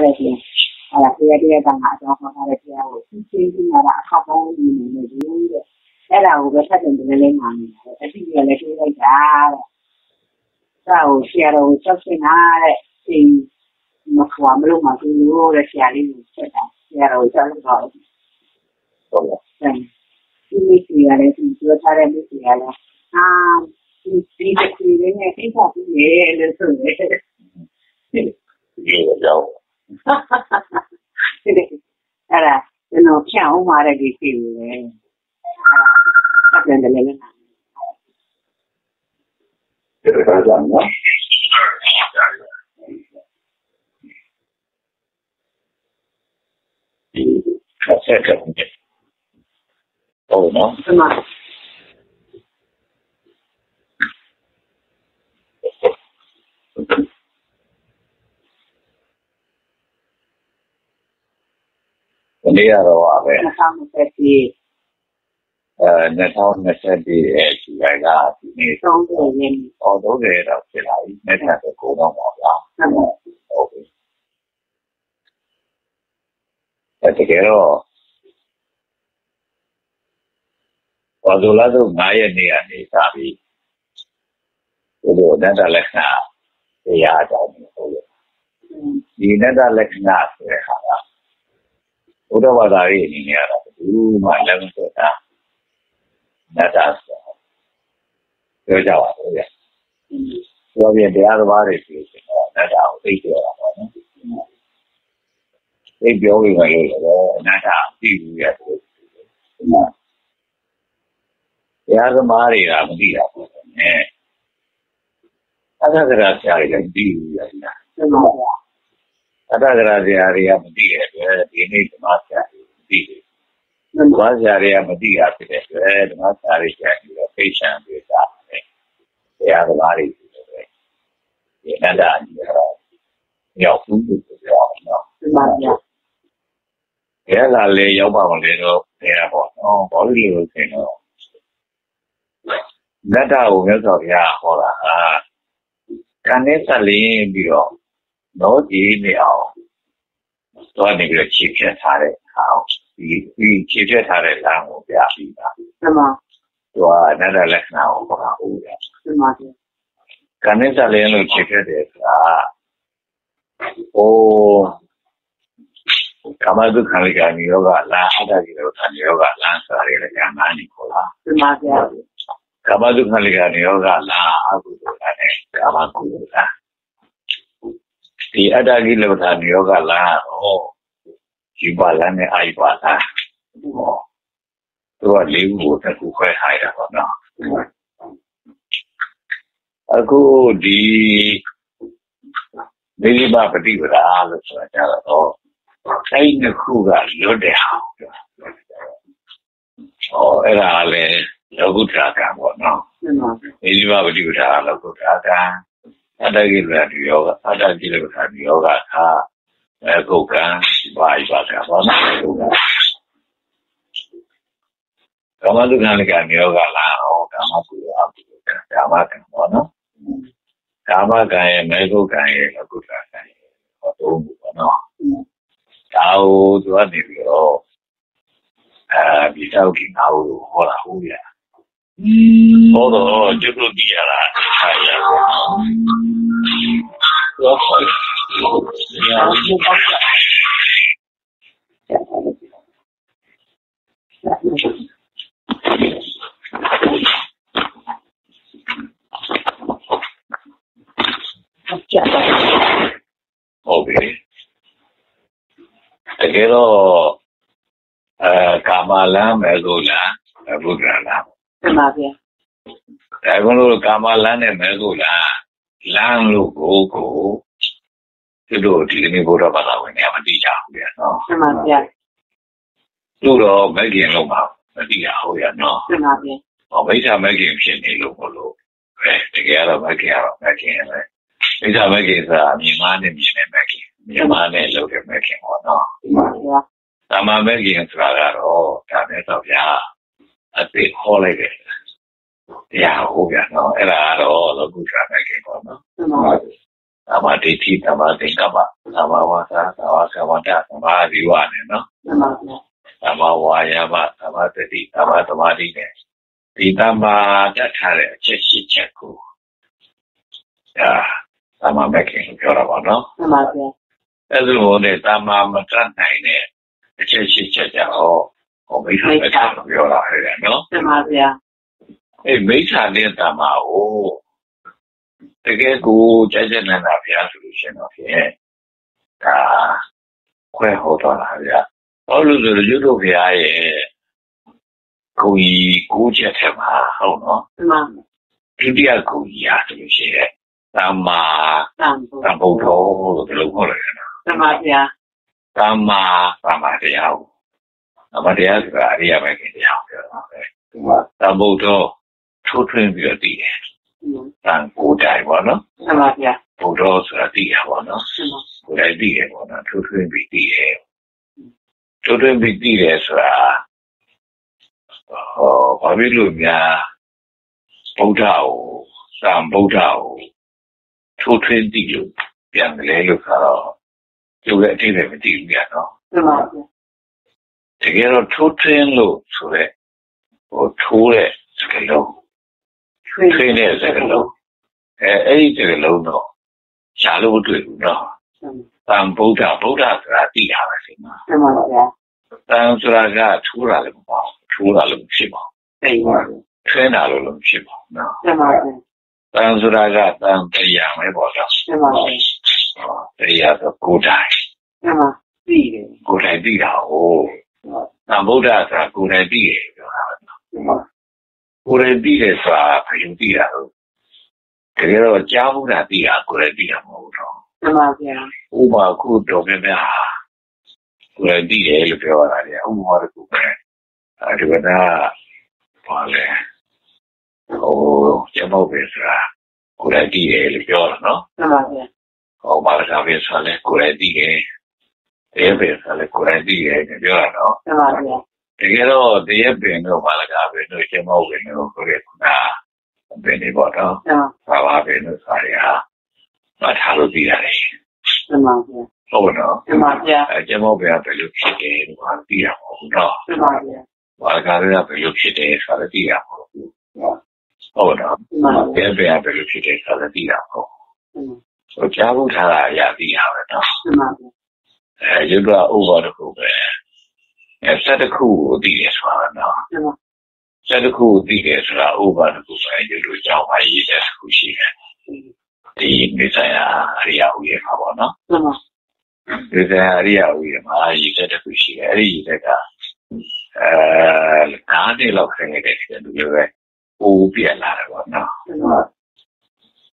ထားတဲ့ပြင်အဲ့ဒါတရားတရားကငါအကြောင်းဟောထားတဲ့တရားကိုသိသိပြီးမှတော့အခါပေါင်းနေနေလို့တဲ့အဲ့ဒါကိုပဲဖတ်တယ်တကယ်လေးမှန်တယ်အတိအကျလည်းတွေးလိုက်တာတဲ့ဒါကိုဆရာတော်ကိုချက်စင်တာတဲ့ဒီမခွာမလို့မသူလို့တဲ့ဆရာလေးကိုချက်တာဆရာတော်ကိုချက်လို့တော့ဟုတ်လားဒီမိတ်ဆွေရတယ်ဒီပြောထားတဲ့မိတ်ဆွေရတယ်အာဒီဒီတစ်ခုလေးနဲ့သိဖို့ပြီးလေလို့ဆိုနေတယ်ဒီလိုကြောင်း အဲ့ဒါကျွန်တော်ဖြန့်အောင်มาတဲ့ဒီစီကိုလေအဲ့ဒါအပြန်တယ်လည်းဒီလိုကြောင်းနော်ဒီဆက်ဆက်ဟုတ်နော် ဒီမှာဒီနေ့ကတော့အပဲ2020ပြည့်အဲ2020ရဲ့ဒီကကဒီနေ့30ရက်အော်30တော့ဖြစ်လာပြီနေ့ထက်ကိုတော့ပါဗျာဟုတ်ပါဟုတ်ပြီအဲတကယ်တော့ဘာလို့လဲတော့9ရက်နေ့ကနေစပြီးဒီလိုနဲ့တလက်ခဏတရားကြောင်းဟုတ်ရဲ့ဒီနဲ့တလက်ခဏဆိုတဲ့ဟာက ဘုရားဘာသာရေးအနေနဲ့ကတော့ဘူးမှလည်းမဆိုတာနဲ့တာဆိုပြောကြပါဦးရဲ့ပြောပြတရားသမားတွေပြောချင်တော့နဲ့တာကိုသိကြတာပေါ့နော်သိပြောပြီးမှလို့လည်းနဲ့တာသိဘူးရဲ့တရားသမားတွေကမသိတာပေါ့နဲ့အသက်ကရာဆရာတွေကသိဘူးရဲ့ညာဒီမှာ အတ္တကရာဆရာတွေကမသိတဲ့အတွက်ဒီနေ့ဓမ္မဆရာတွေမသိဘူးဒီဓမ္မမှာဆရာတွေကမသိတာဖြစ်တဲ့အတွက်ဓမ္မဆရာတွေပြန်ပြီးတော့ဖိတ်ချံပေးတာပဲတရားသမားတွေဖြစ်တယ်ပဲဒီအနတ္တအကြီးကတော့ရောက်ဘူးလို့ပြောအောင်နော်ဒီမှာပြတရားလာလေရောက်ပါမလဲတော့တရားပေါ့နော်ဘာလို့လဲလို့ဆိုတော့နတ္တကိုမြတ်စွာဘုရားဟောတာဟာကံနဲ့ဆက်လင်းပြီးတော့ နောဒီနေအောင်တော့နေပြီးတော့ခြေဖြတ်ထားတဲ့ဟာဒီဒီခြေဖြတ်ထားတဲ့လမ်းကိုပြပြီးတာဒီမှာသူကအနတ္တလက္ခဏာကိုဟောတာဟုတ်တယ်ဒီမှာပြကံနဲ့ဆက်လင်းလို့ခြေဖြတ်တယ်ဆိုတာဟိုကာမတုခံလိကာနိယောဂလာအတ္တကိရောခံနိယောဂလာစားရတဲ့ကံနာနိခေါ်လားဒီမှာပြကာမတုခံလိကာနိယောဂလာအကုသိုလ်လာနဲ့ကာမကုသိုလ်လာ ဒီအတ္တကိလောကနိယောဂလာဟောဒီပါလာနဲ့အာယပါလာဟောသူကလေးခုကိုတစ်ခုခွဲထားရတာပေါ့နော်အခုဒီမိဘပฏิပဒါလို့ဆိုတာကြတော့အဲ့ဒီတစ်ခုကလွတ်တဲ့ဟာပြောဟောအဲ့ဒါလည်းလောကုတ္တရာကံပေါ့နော်ဒီမှာမိဘပฏิပဒါလောကုတ္တရာကံ အတ္တကိလတိယောဂအတ္တကိလတိယောဂခာအဲကုတ်ကံဘာဤပါကပေါ့နော်ကုတ်ကံကာမတုခံကံယောဂလာဟောကာမကုယောအကုသိုလ်ကံကာမကံပေါ့နော်ကာမကံရဲ့မေကုတ်ကံရဲ့လောကုတ္တရာကံရဲ့ဟောတော့ဘူးပေါ့နော်ဒါကိုသူကနေပြီးတော့အဲဒီတောက်ကြီးငါ့ကိုဟောတာဟုတ်ရ ဟောတော့ကျွတ်တို့ကြည့်ရတာခိုင်းရတော့တော့ဟောရအောင်ဟုတ်ပြီတကယ်တော့အဲကာ မလမ်းပဲလို့လားဘုရားလားဒီမှာပြဒါကလို့ကာမလမ်းနဲ့မဲလို့လားလမ်းလို့ကိုကိုသူတို့ဒီနေ့ဘုရားဘာသာဝင်တွေမသိကြဘူးရနော်ဒီမှာပြသူတော့မကင်လို့ပါမသိရဘူးရနော်ဒီမှာပြဟောမိစ္ဆာမကင်ဖြစ်နေလို့မလို့အဲတကယ်တော့မကင်တော့မကင်ပဲမိစ္ဆာမကင်ဆိုတာမြန်မာနဲ့မြင်တဲ့မကင်မြန်မာနဲ့လုပ်တဲ့မကင်ပေါ့နော်ဒီမှာပြတာမမဲခင်ဆိုတာကတော့ဒါနဲ့တော့ဗျာ အသိခေါ်လိုက်တယ်တရားဟုတ်ဗျာနော်အဲ့ဒါကတော့လောကုတ္တရာမဲခင်ပေါ့နော်ဒီမှာသမာဓိဋ္ဌိသမာသင်္ကပ္ပသမာဝါစာသမာကမ္မတာသမာဓိဝနဲ့နော်မှန်ပါဗျာသမာဝါယာမသမာသတိသမာသမာဓိနဲ့ဒီသမာတတ်ထားတဲ့အချက်ရှိချက်ကိုဒါသမာမခင်လို့ပြောတာပါနော်မှန်ပါဗျာအဲ့ဒါလိုနဲ့သမာမတတ်နိုင်တဲ့အချက်ရှိချက်ကြောင့် ဟောမိစ္ဆာမတတ်လို့ပြောတာဟဲ့နော်မှန်ပါဗျာအဲ့မိစ္ဆာနဲ့သမာကိုတကယ်ကိုကြကြနန္ဒဘုရားဆိုလို့ရှိရင်တော့ဖြင့်ဒါခွဲဟောတော်လာဗျာဟောလို့ဆိုလို့ကျွတ်တို့ဘုရားရဲ့ကိုကြီးကိုချက်ထဲမှာဟုတ်နော်မှန်ပါဒုတိယကိုကြီးဟာဆိုလို့ရှိရင်သမ္မာတန်ဖို့သမ္ဗုဒ္ဓလို့ဒီလိုခေါ်တယ်နော်မှန်ပါဗျာသမ္မာသမ္မာတရားကို သမ္မာတရားဆိုတာအရိယာပဲခင်တရားကိုပြောတာပဲသမ္ဗုဒ္ဓထိုးထွင်းပြီးတော့တည်တယ်တန်ကိုယ်တိုင်ပေါ့နော်မှန်ပါဗျာဘုဒ္ဓဆိုတာတည်ရပါတော့မှန်ပါကိုယ်တိုင်တည်တယ်ပေါ့နော်ထိုးထွင်းပြီးတည်တယ်ထိုးထွင်းပြီးတည်တယ်ဆိုတာဟောဘာဖြစ်လို့များဗုဒ္ဓကိုသံဗုဒ္ဓကိုထိုးထွင်းတည်လို့ပြန်တယ်လို့ဆိုတော့ကျုပ်လည်းအတိတ်ပဲမတည်ဘူးပြန်နော်မှန်ပါဗျာ တကယ်တော့ထိုးထွင်းလို့ဆိုရဲဟိုထိုးတဲ့စကလုံးထွေးထွင်းတဲ့စကလုံးအဲအဲ့ဒီစကလုံးတော့ရှားလို့မတွေ့ဘူးနော်တန်ဗုဒ္ဓဗုဒ္ဓဆိုတာသိတာပဲဒီမှာမှန်ပါဗျာတန်ဆိုတာကထိုးတာလည်းမပေါ့ထိုးတာလည်းမဖြစ်ပါသိပါဘူးထွင်းတာလည်းမဖြစ်ပါဘူးနော်မှန်ပါဗျာတန်ဆိုတာကတန်တရားပဲပေါ့တော့မှန်ပါဗျာတရားဆိုကိုယ်တိုင်မှန်ပါသိတယ်ကိုယ်တိုင်သိတာဟုတ် တန်ဗုဒ္ဓဆိုတာကိုယ်တိုင်သိတယ်ပြောတာပဲနော်မှန်ပါကိုယ်တိုင်သိတယ်ဆိုတာဘယ်လိုသိတာလဲတကယ်တော့ကြားမှုတာသိတာကိုယ်တိုင်သိတာမဟုတ်တော့မှန်ပါဗျာဥပမာခုတော်ပြပြဟာကိုယ်တိုင်သိတယ်လို့ပြောတာလေဥပမာတစ်ခုပဲအဲဒီကနာပါလေဟိုကျမဟုတ်ပဲဆိုတာကိုယ်တိုင်သိတယ်လို့ပြောတာနော်မှန်ပါဗျာဟောမာလာပဲဆိုလဲကိုယ်တိုင်သိတယ် တယ်ပဲဆိုလဲကိုယ်တိုင်သိတယ်လို့ပြောတာနော်မှန်ပါဗျာတကယ်တော့တရားပင်တော့မာလာပဲတို့ကျမဟုတ်ပဲတို့ကိုယ်ကနာဘယ်နေပေါ့နော်မှန်ဘာပါပဲလို့ဆိုရဟာမထားလို့ပြီးရတယ်မှန်ပါဗျာဟုတ်နော်မှန်ပါဗျာအဲကျမောပဲဘယ်လိုဖြစ်တယ်လို့ဟာသိရမှာဘူးနော်မှန်ပါဗျာဘာကားရဘယ်လိုဖြစ်တယ်ဆိုတာသိရမှာဘူးဟုတ်နော်မှန်ပါဘယ်ဘယ်ဘယ်လိုဖြစ်တယ်ဆိုတာသိရမှာမှန်ဟိုကြားဖို့ထားတာအရာသိရမယ်နော်ပါဗျာ အဲရုပ်တော့ဥပဒေတစ်ခုပဲအဲစက်တစ်ခုကိုသိတယ်ဆိုတာနော်မှန်ပါစက်တစ်ခုကိုသိတယ်ဆိုတာဥပဒေတစ်ခုပဲရုပ်လို့ကြောင်းပါရေးတဲ့တစ်ခုရှိတယ်ဒီမိစ္ဆာအရိယာဥယေမှာပေါ့နော်မှန်ပါဒီကအရိယာဥယေမှာရေးတဲ့တစ်ခုရှိတယ်အဲ့ဒီရေးတဲ့ကအဲနားနေလောက်ခင်းနေတဲ့တူမျိုးပဲအိုးပြက်လာတယ်ပေါ့နော်မှန်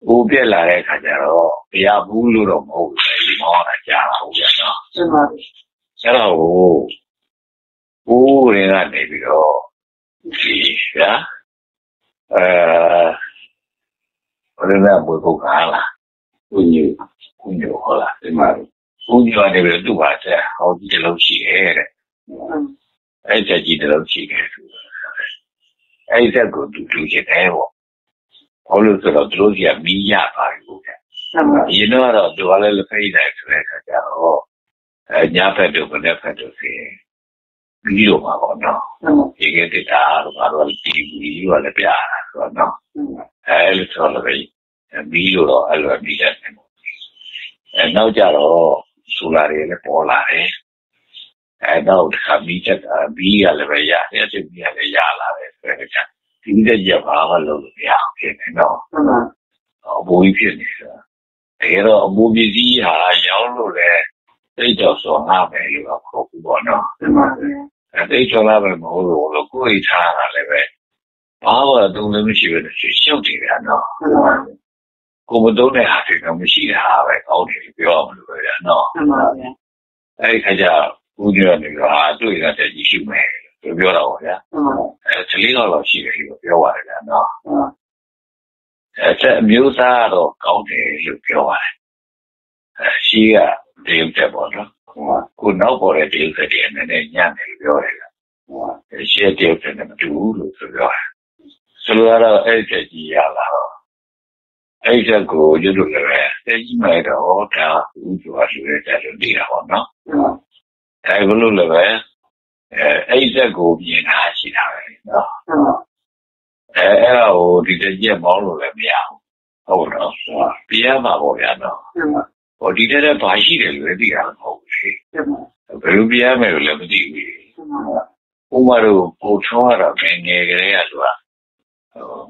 ပါအိုးပြက်လာတဲ့အခါကျတော့တရားဘူးလို့တော့မဟုတ်ဘူးလေဒီမောင်းတာကြားတာဟုတ်ရဲ့နော်မှန်ပါအဲ့တော့ဟိုအိုးရင်ကနေပြီးတော့ဒီဗျာအဲဘယ်လိုလဲဘယ်ပုတ်ကားလားကုညူကုညူဟောလားဒီမှာကုညူကနေပြီးတော့သူ့ပါတဲ့ဟောဒီတလုံးရှိရဲ့တဲ့အဲ့ချက်ကြီးတလုံးရှိတယ်သူအဲ့ချက်ကိုသူလူချင်တယ်ပေါ့ ဘာလို့ဆိုတော့သူတို့ကြီးကမီးရပါဘူးဗျမှန်ပါအရင်တော့သူကလည်းလက်ဖိတ်တယ်ဆိုတဲ့အခါကျတော့အဲညဖက်တို့ကလည်းဖက်တို့စီပြီးတော့မှာပေါ့နော်မှန်ပါဒီကတည်းကတော့ဘာလို့တီဗီကလည်းပြတာဆိုတော့နော်အဲလိုဆိုတော့လည်းပြီးတော့အဲ့လိုပြီးတယ်အဲနောက်ကြတော့ဆူလာတွေလည်းပေါ်လာတယ်အဲတော့ခါပြီးချက်ကဘီးရလည်းပဲရတယ်အစ်ဘီးရလည်းရလာတယ်ဆိုတဲ့အခါ ဒီတဲ့ကြဘာမှလုပ်လို့မရအောင်ဖြစ်နေတော့မှန်ပါအဘိုးကြီးဖြစ်နေတာတကယ်တော့အဘိုးပစ္စည်းဟာရောင်းလို့လည်းတိတ်တော့စောငါပဲလို့ခေါ်ဘူးပေါ့နော်မှန်ပါအဲတိတ်ချောလာပဲမဟုတ်လို့လို့ကိုယ်အိထားတာလည်းပဲဘာမှတော့လည်းမရှိပဲရှုပ်တယ်ဗျာနော်မှန်ပါကိုမတုံးတဲ့ဟာတွေကမရှိတဲ့ဟာပဲကောင်းတယ်ပြောအောင်လို့ပဲဗျာနော်မှန်ပါဗျာအဲဒီခါကျဦးညောနေတော့ဟာတွေ့ရတဲ့ကြီးရှိမယ် လို့ပြောတော့ဗျာမှန်ပါအဲကလေးတော့ရှိတယ်လို့ပြောပါတယ်ဗျာနော်မှန်ပါအဲဆက်အမျိုးသားကတော့ကောင်းတယ်လို့ပြောပါတယ်အဲရှိကတရုတ်တက်ပေါ့နော်ကိုနောက်ပေါ်တဲ့တရုတ်တက်တယ်နည်းနည်းညံ့တယ်လို့ပြောတယ်ဗျာအဲရှိတဲ့တရုတ်တက်နဲ့မတူဘူးလို့ဆိုပြောတယ်ဆိုလိုတော့အဲ့ဒီတက်ကြီးရလာတော့အဲ့ဒီကိုကျွတ်လို့လည်းတက်ကြီးမဲ့တော့ဒါဥပ္ပါဆိုတဲ့တက်လို့နေတာပေါ့နော်အဲဘလို့လည်းပဲ အဲအဲ့ဒီကိုမြင်တာရှိတာပဲနော်အဲအဲ့ဒါကိုဒီတကြက်မောင်းလို့လည်းမရဘူးဟုတ်တော့ပြရမှာပေါ့ဗျာနော်ဟိုဒီတဲ့ဘာရှိတယ်လို့လည်းသိတာမဟုတ်ဘူးလေဘယ်လိုပြရမယ်လို့လည်းမသိဘူးဥမာတို့ပို့ထွားရတာငယ်ငယ်ကလေးကသူက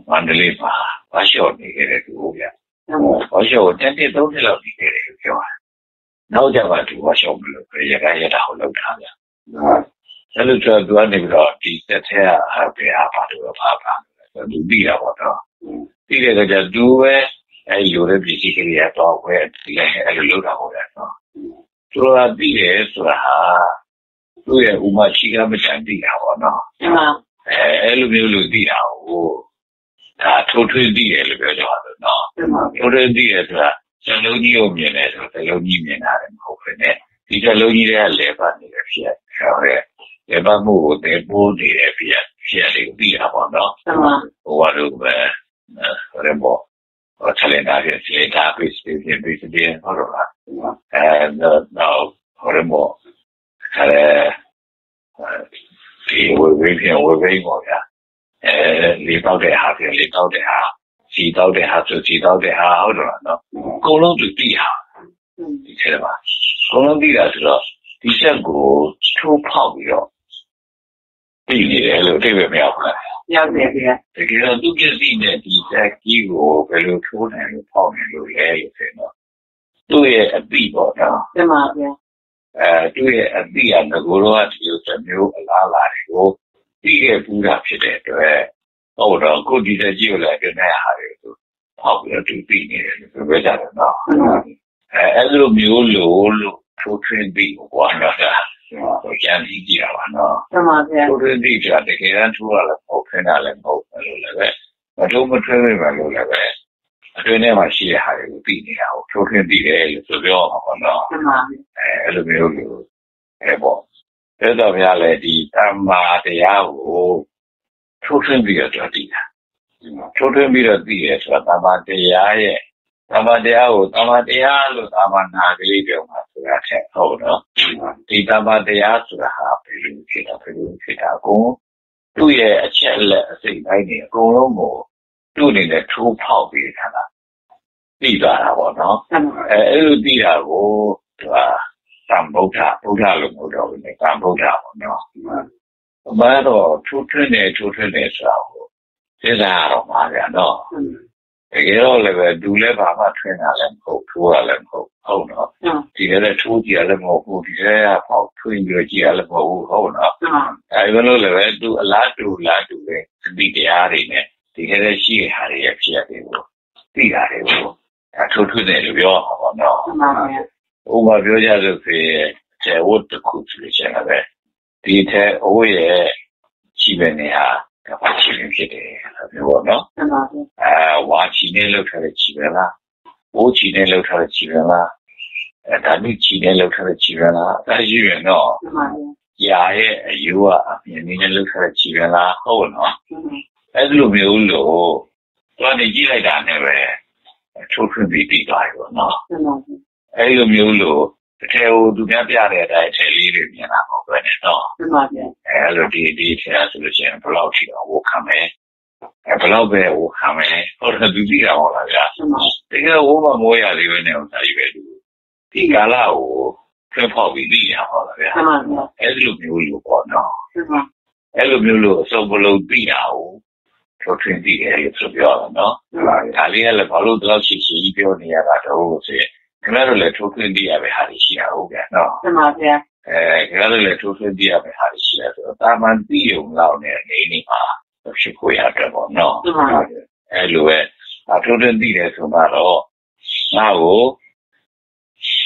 မန္တလေးမှာဘာလျှော့နေခဲ့တဲ့သူဗျာဘာလျှော့တက်တက်သုံးနှစ်လောက်နေခဲ့တယ်လို့ပြောတာနောက်ကြပါသူဘာလျှော့မလို့ရကရတာဟုတ်လောက်တာဗျာ အဲ့လိုဆိုသူကနေပြီးတော့ဒီတက်ထဲကဟာပြားပါလို့ဖားပါသူပြီးတာပေါ့တော့ပြီးတဲ့အခါကျသူပဲအဲ့လိုတဲ့ပစ္စည်းကလေးကတော့ဝယ်ဒီအဲ့လိုလုပ်တာပေါ့ဗျာနော်သူကပြီးတယ်ဆိုတာဟာသူ့ရဲ့ဥမာချီကမတန်ပြီးတာပေါ့နော်အဲအဲ့လိုမျိုးလို့ပြီးတာဟိုဒါထိုးထွင်းသိတယ်လို့ပြောကြပါတော့နော်ထိုးထွင်းသိတယ်ဆိုတာစလုံးကြီးကိုမြင်တယ်ဆိုတော့စလုံးကြီးမြင်တာလည်းမဟုတ်ဘူးနဲ့ဒီစလုံးကြီးတွေကလဲပါနေတယ်ဖြစ်ဟုတ်ရဲ့ လဲပါမှုကိုတေပိုးနေတယ်ဖြစ်ဖြစ်လေးပြီးတာပေါ့နော်ဟိုဘာလို့ပဲဟိုရမောဟိုချက်နေတာဖြစ်စေတာပြီးစီပြီးပြီးပြီးဟောတော့အဲတော့ဟိုရမောအဲဒီဝေဝေးပြန်ဝေဝေးပေါ့ဗျာအဲလေးပေါက်တဲ့ဟာပြန်လေးပေါက်တဲ့ဟာစီပေါက်တဲ့ဟာဆိုစီပေါက်တဲ့ဟာဟုတ်တော့နော်အကုန်လုံးသူသိဟာဒီထဲမှာအကုန်လုံးသိတာဆိုတော့ဒီချက်ကိုထိုးဖောက်ပြီးတော့ သိနေတယ်လို့သိပဲမရောက်ဘူးရောက်တယ်ဗျာတကယ်တော့သူပစ္စည်းနဲ့ဒီချက်ကြီးကိုဘယ်လိုထိုးနိုင်လို့ဖောက်နိုင်လို့လဲလို့ဆိုတော့သူ့ရဲ့အတိပေါ့နော်တမပါဗျာအဲသူ့ရဲ့အတိအငကိုတော့ဒီလိုမျိုးအလားလာတွေကိုပြီးခဲ့ပူးတာဖြစ်တဲ့အတွက်ဟုတ်တော့ကိုဒီတဲ့ကြီးကိုလည်းပြနေဟာတွေသူဟောက်ပြီးတော့သူပြီးနေတယ်လို့ပြောကြတယ်နော်အဲအဲ့လိုမျိုးလို့လို့ထိုးထွင်းပြီးကွာတော့ ဒါဟိုကြံပြီးကြည့်ရပါနော်မှန်ပါဗျာထိုးထွင်းပြီးကြတကယ်တမ်းထိုးရလည်းပေါ့ခင်းတာလည်းမဟုတ်ဘူးလို့လည်းပဲမထိုးမထွင်းမိပါလို့လည်းပဲအတွင်းထဲမှာရှိတဲ့ဟာတွေကိုပြီးနေတာကိုထိုးထွင်းပြီးတယ်လို့ဆိုပြောမှာပေါ့နော်မှန်ပါအဲအဲ့လိုမျိုးလို့အဲပေါ့အဲ့တော့ဗျာလေဒီတမ္မာတရားကိုထိုးထွင်းပြီးတော့တည်တာထိုးထွင်းပြီးတော့တည်ရဆိုတာတမ္မာတရားရဲ့ တမ္မာတရားကိုတမ္မာတရားလို့တမ္မာနာကလေးပြောမှာဆိုတာချက်ဟုတ်တော့ဒီတမ္မာတရားဆိုတာဟာဘယ်လိုဖြစ်တာဘယ်လိုဖြစ်တာကိုသူ့ရဲ့အချက်လက်အစိတ်ပိုင်းတွေအကုန်လုံးကိုသူ့အနေနဲ့ထိုးဖောက်ပြီးခါတာပြီးသွားတာပေါ့နော်အဲအဲ့လိုပြီးတာကိုသူကသံဗုဒ္ဓဗုဒ္ဓလို့မဟုတ်တော့ဘူးလေသံဗုဒ္ဓပေါ့နော်။ဘာတော့ထူးထွင်းတယ်ထူးထွင်းတယ်ဆိုတာကိုသိတာတော့မှာဗျာနော်။တ ကယ်တော့လည်းပဲဒူလည်းဘာမှထွင်းတာလည်းမဟုတ်ထိုးတာလည်းမဟုတ်ဟုတ်နော်။ဒီကလည်းထိုးကြည့်ရလည်းမဟုတ်ဘူးဒီကလည်းပေါက်ထွင်းပြီးကြည့်ရလည်းမဟုတ်ဘူးဟုတ်နော်။အဲဒီလိုလည်းပဲသူအလားတူလားတူပဲဒီတရားတွေနဲ့ဒီကလည်းရှိတဲ့ဟာတွေရဲ့ဖြစ်ရတယ်ကိုသိတာတွေကိုအထူးထွင်းတယ်လို့ပြောမှာပေါ့နော်။မှန်ပါဗျာ။ဥပမာပြောကြလို့ဆိုရင်ကျဲဝတ်တစ်ခုဆိုလို့ရှိရင်လည်းဒီထဲအိုးရဲ့ရှိပဲနေဟာ ကပါချီနေဖြစ်တယ်ပြောပေါ့နော်အဲဝါချီနေလောက်ထားတဲ့ချီပဲလားအိုးချီနေလောက်ထားတဲ့ချီပဲလားအဲဒါမိချီနေလောက်ထားတဲ့ချီပဲလားအဲရှိရတော့ရာရဲ့အယူကအမြင်နဲ့လောက်ထားတဲ့ချီပဲလားဟုတ်နော်အဲလိုမျိုးလို့တော့နေကြည့်လိုက်တာနဲ့ပဲထိုးထွင်းပြီးပြီးသွားပြီပေါ့နော်အဲ့လိုမျိုးလို့ တကယ်ဟိုသူများပြတဲ့အတိုင်းထဲလေးတွေမြင်လာပေါ့ပဲနဲ့တော့မှန်ပါဗျာအဲ့လိုဒီဒီထဲဆိုလို့ရှိရင်ဘယ်လောက်ထိတော့ဝခံမယ်အဲ့ဘယ်လောက်ပဲဝခံမယ်ဟုတ်တယ်သူသိတာဟုတ်လားဗျာတကယ်ဝမမိုးရသေးပဲနဲ့ဥစားကြီးပဲသူဒီကာလကိုဖွင့်ဖောက်ပြီးသိရဟောလားဗျာမှန်ပါဗျာအဲ့လိုမျိုးလို့ပေါ့နော်မှန်ပါအဲ့လိုမျိုးလို့အစုံဘလုံးသိတာကိုထုတ်ထင်းသိတယ်လို့ဆိုပြောတာနော်ဒါလေးကလည်းဘာလို့တော့ရှိရှိပြောနေရတာတော့ဆိုရင် ခင်ဗျားတို့လည်းထိုးထွင်းပြရမယ်ဟာရှိရဟုတ်ကဲ့နော်မှန်ပါဗျာအဲခင်ဗျားတို့လည်းထိုးထွင်းပြရမယ်ဟာရှိရဆိုတော့တာမန်သိုံလောက်နဲ့နေနေမှာဖြစ်ကိုရတယ်ပေါ့နော်မှန်ပါအဲလိုပဲအထိုးထွင်းသိတယ်ဆိုတော့ငါ့ကို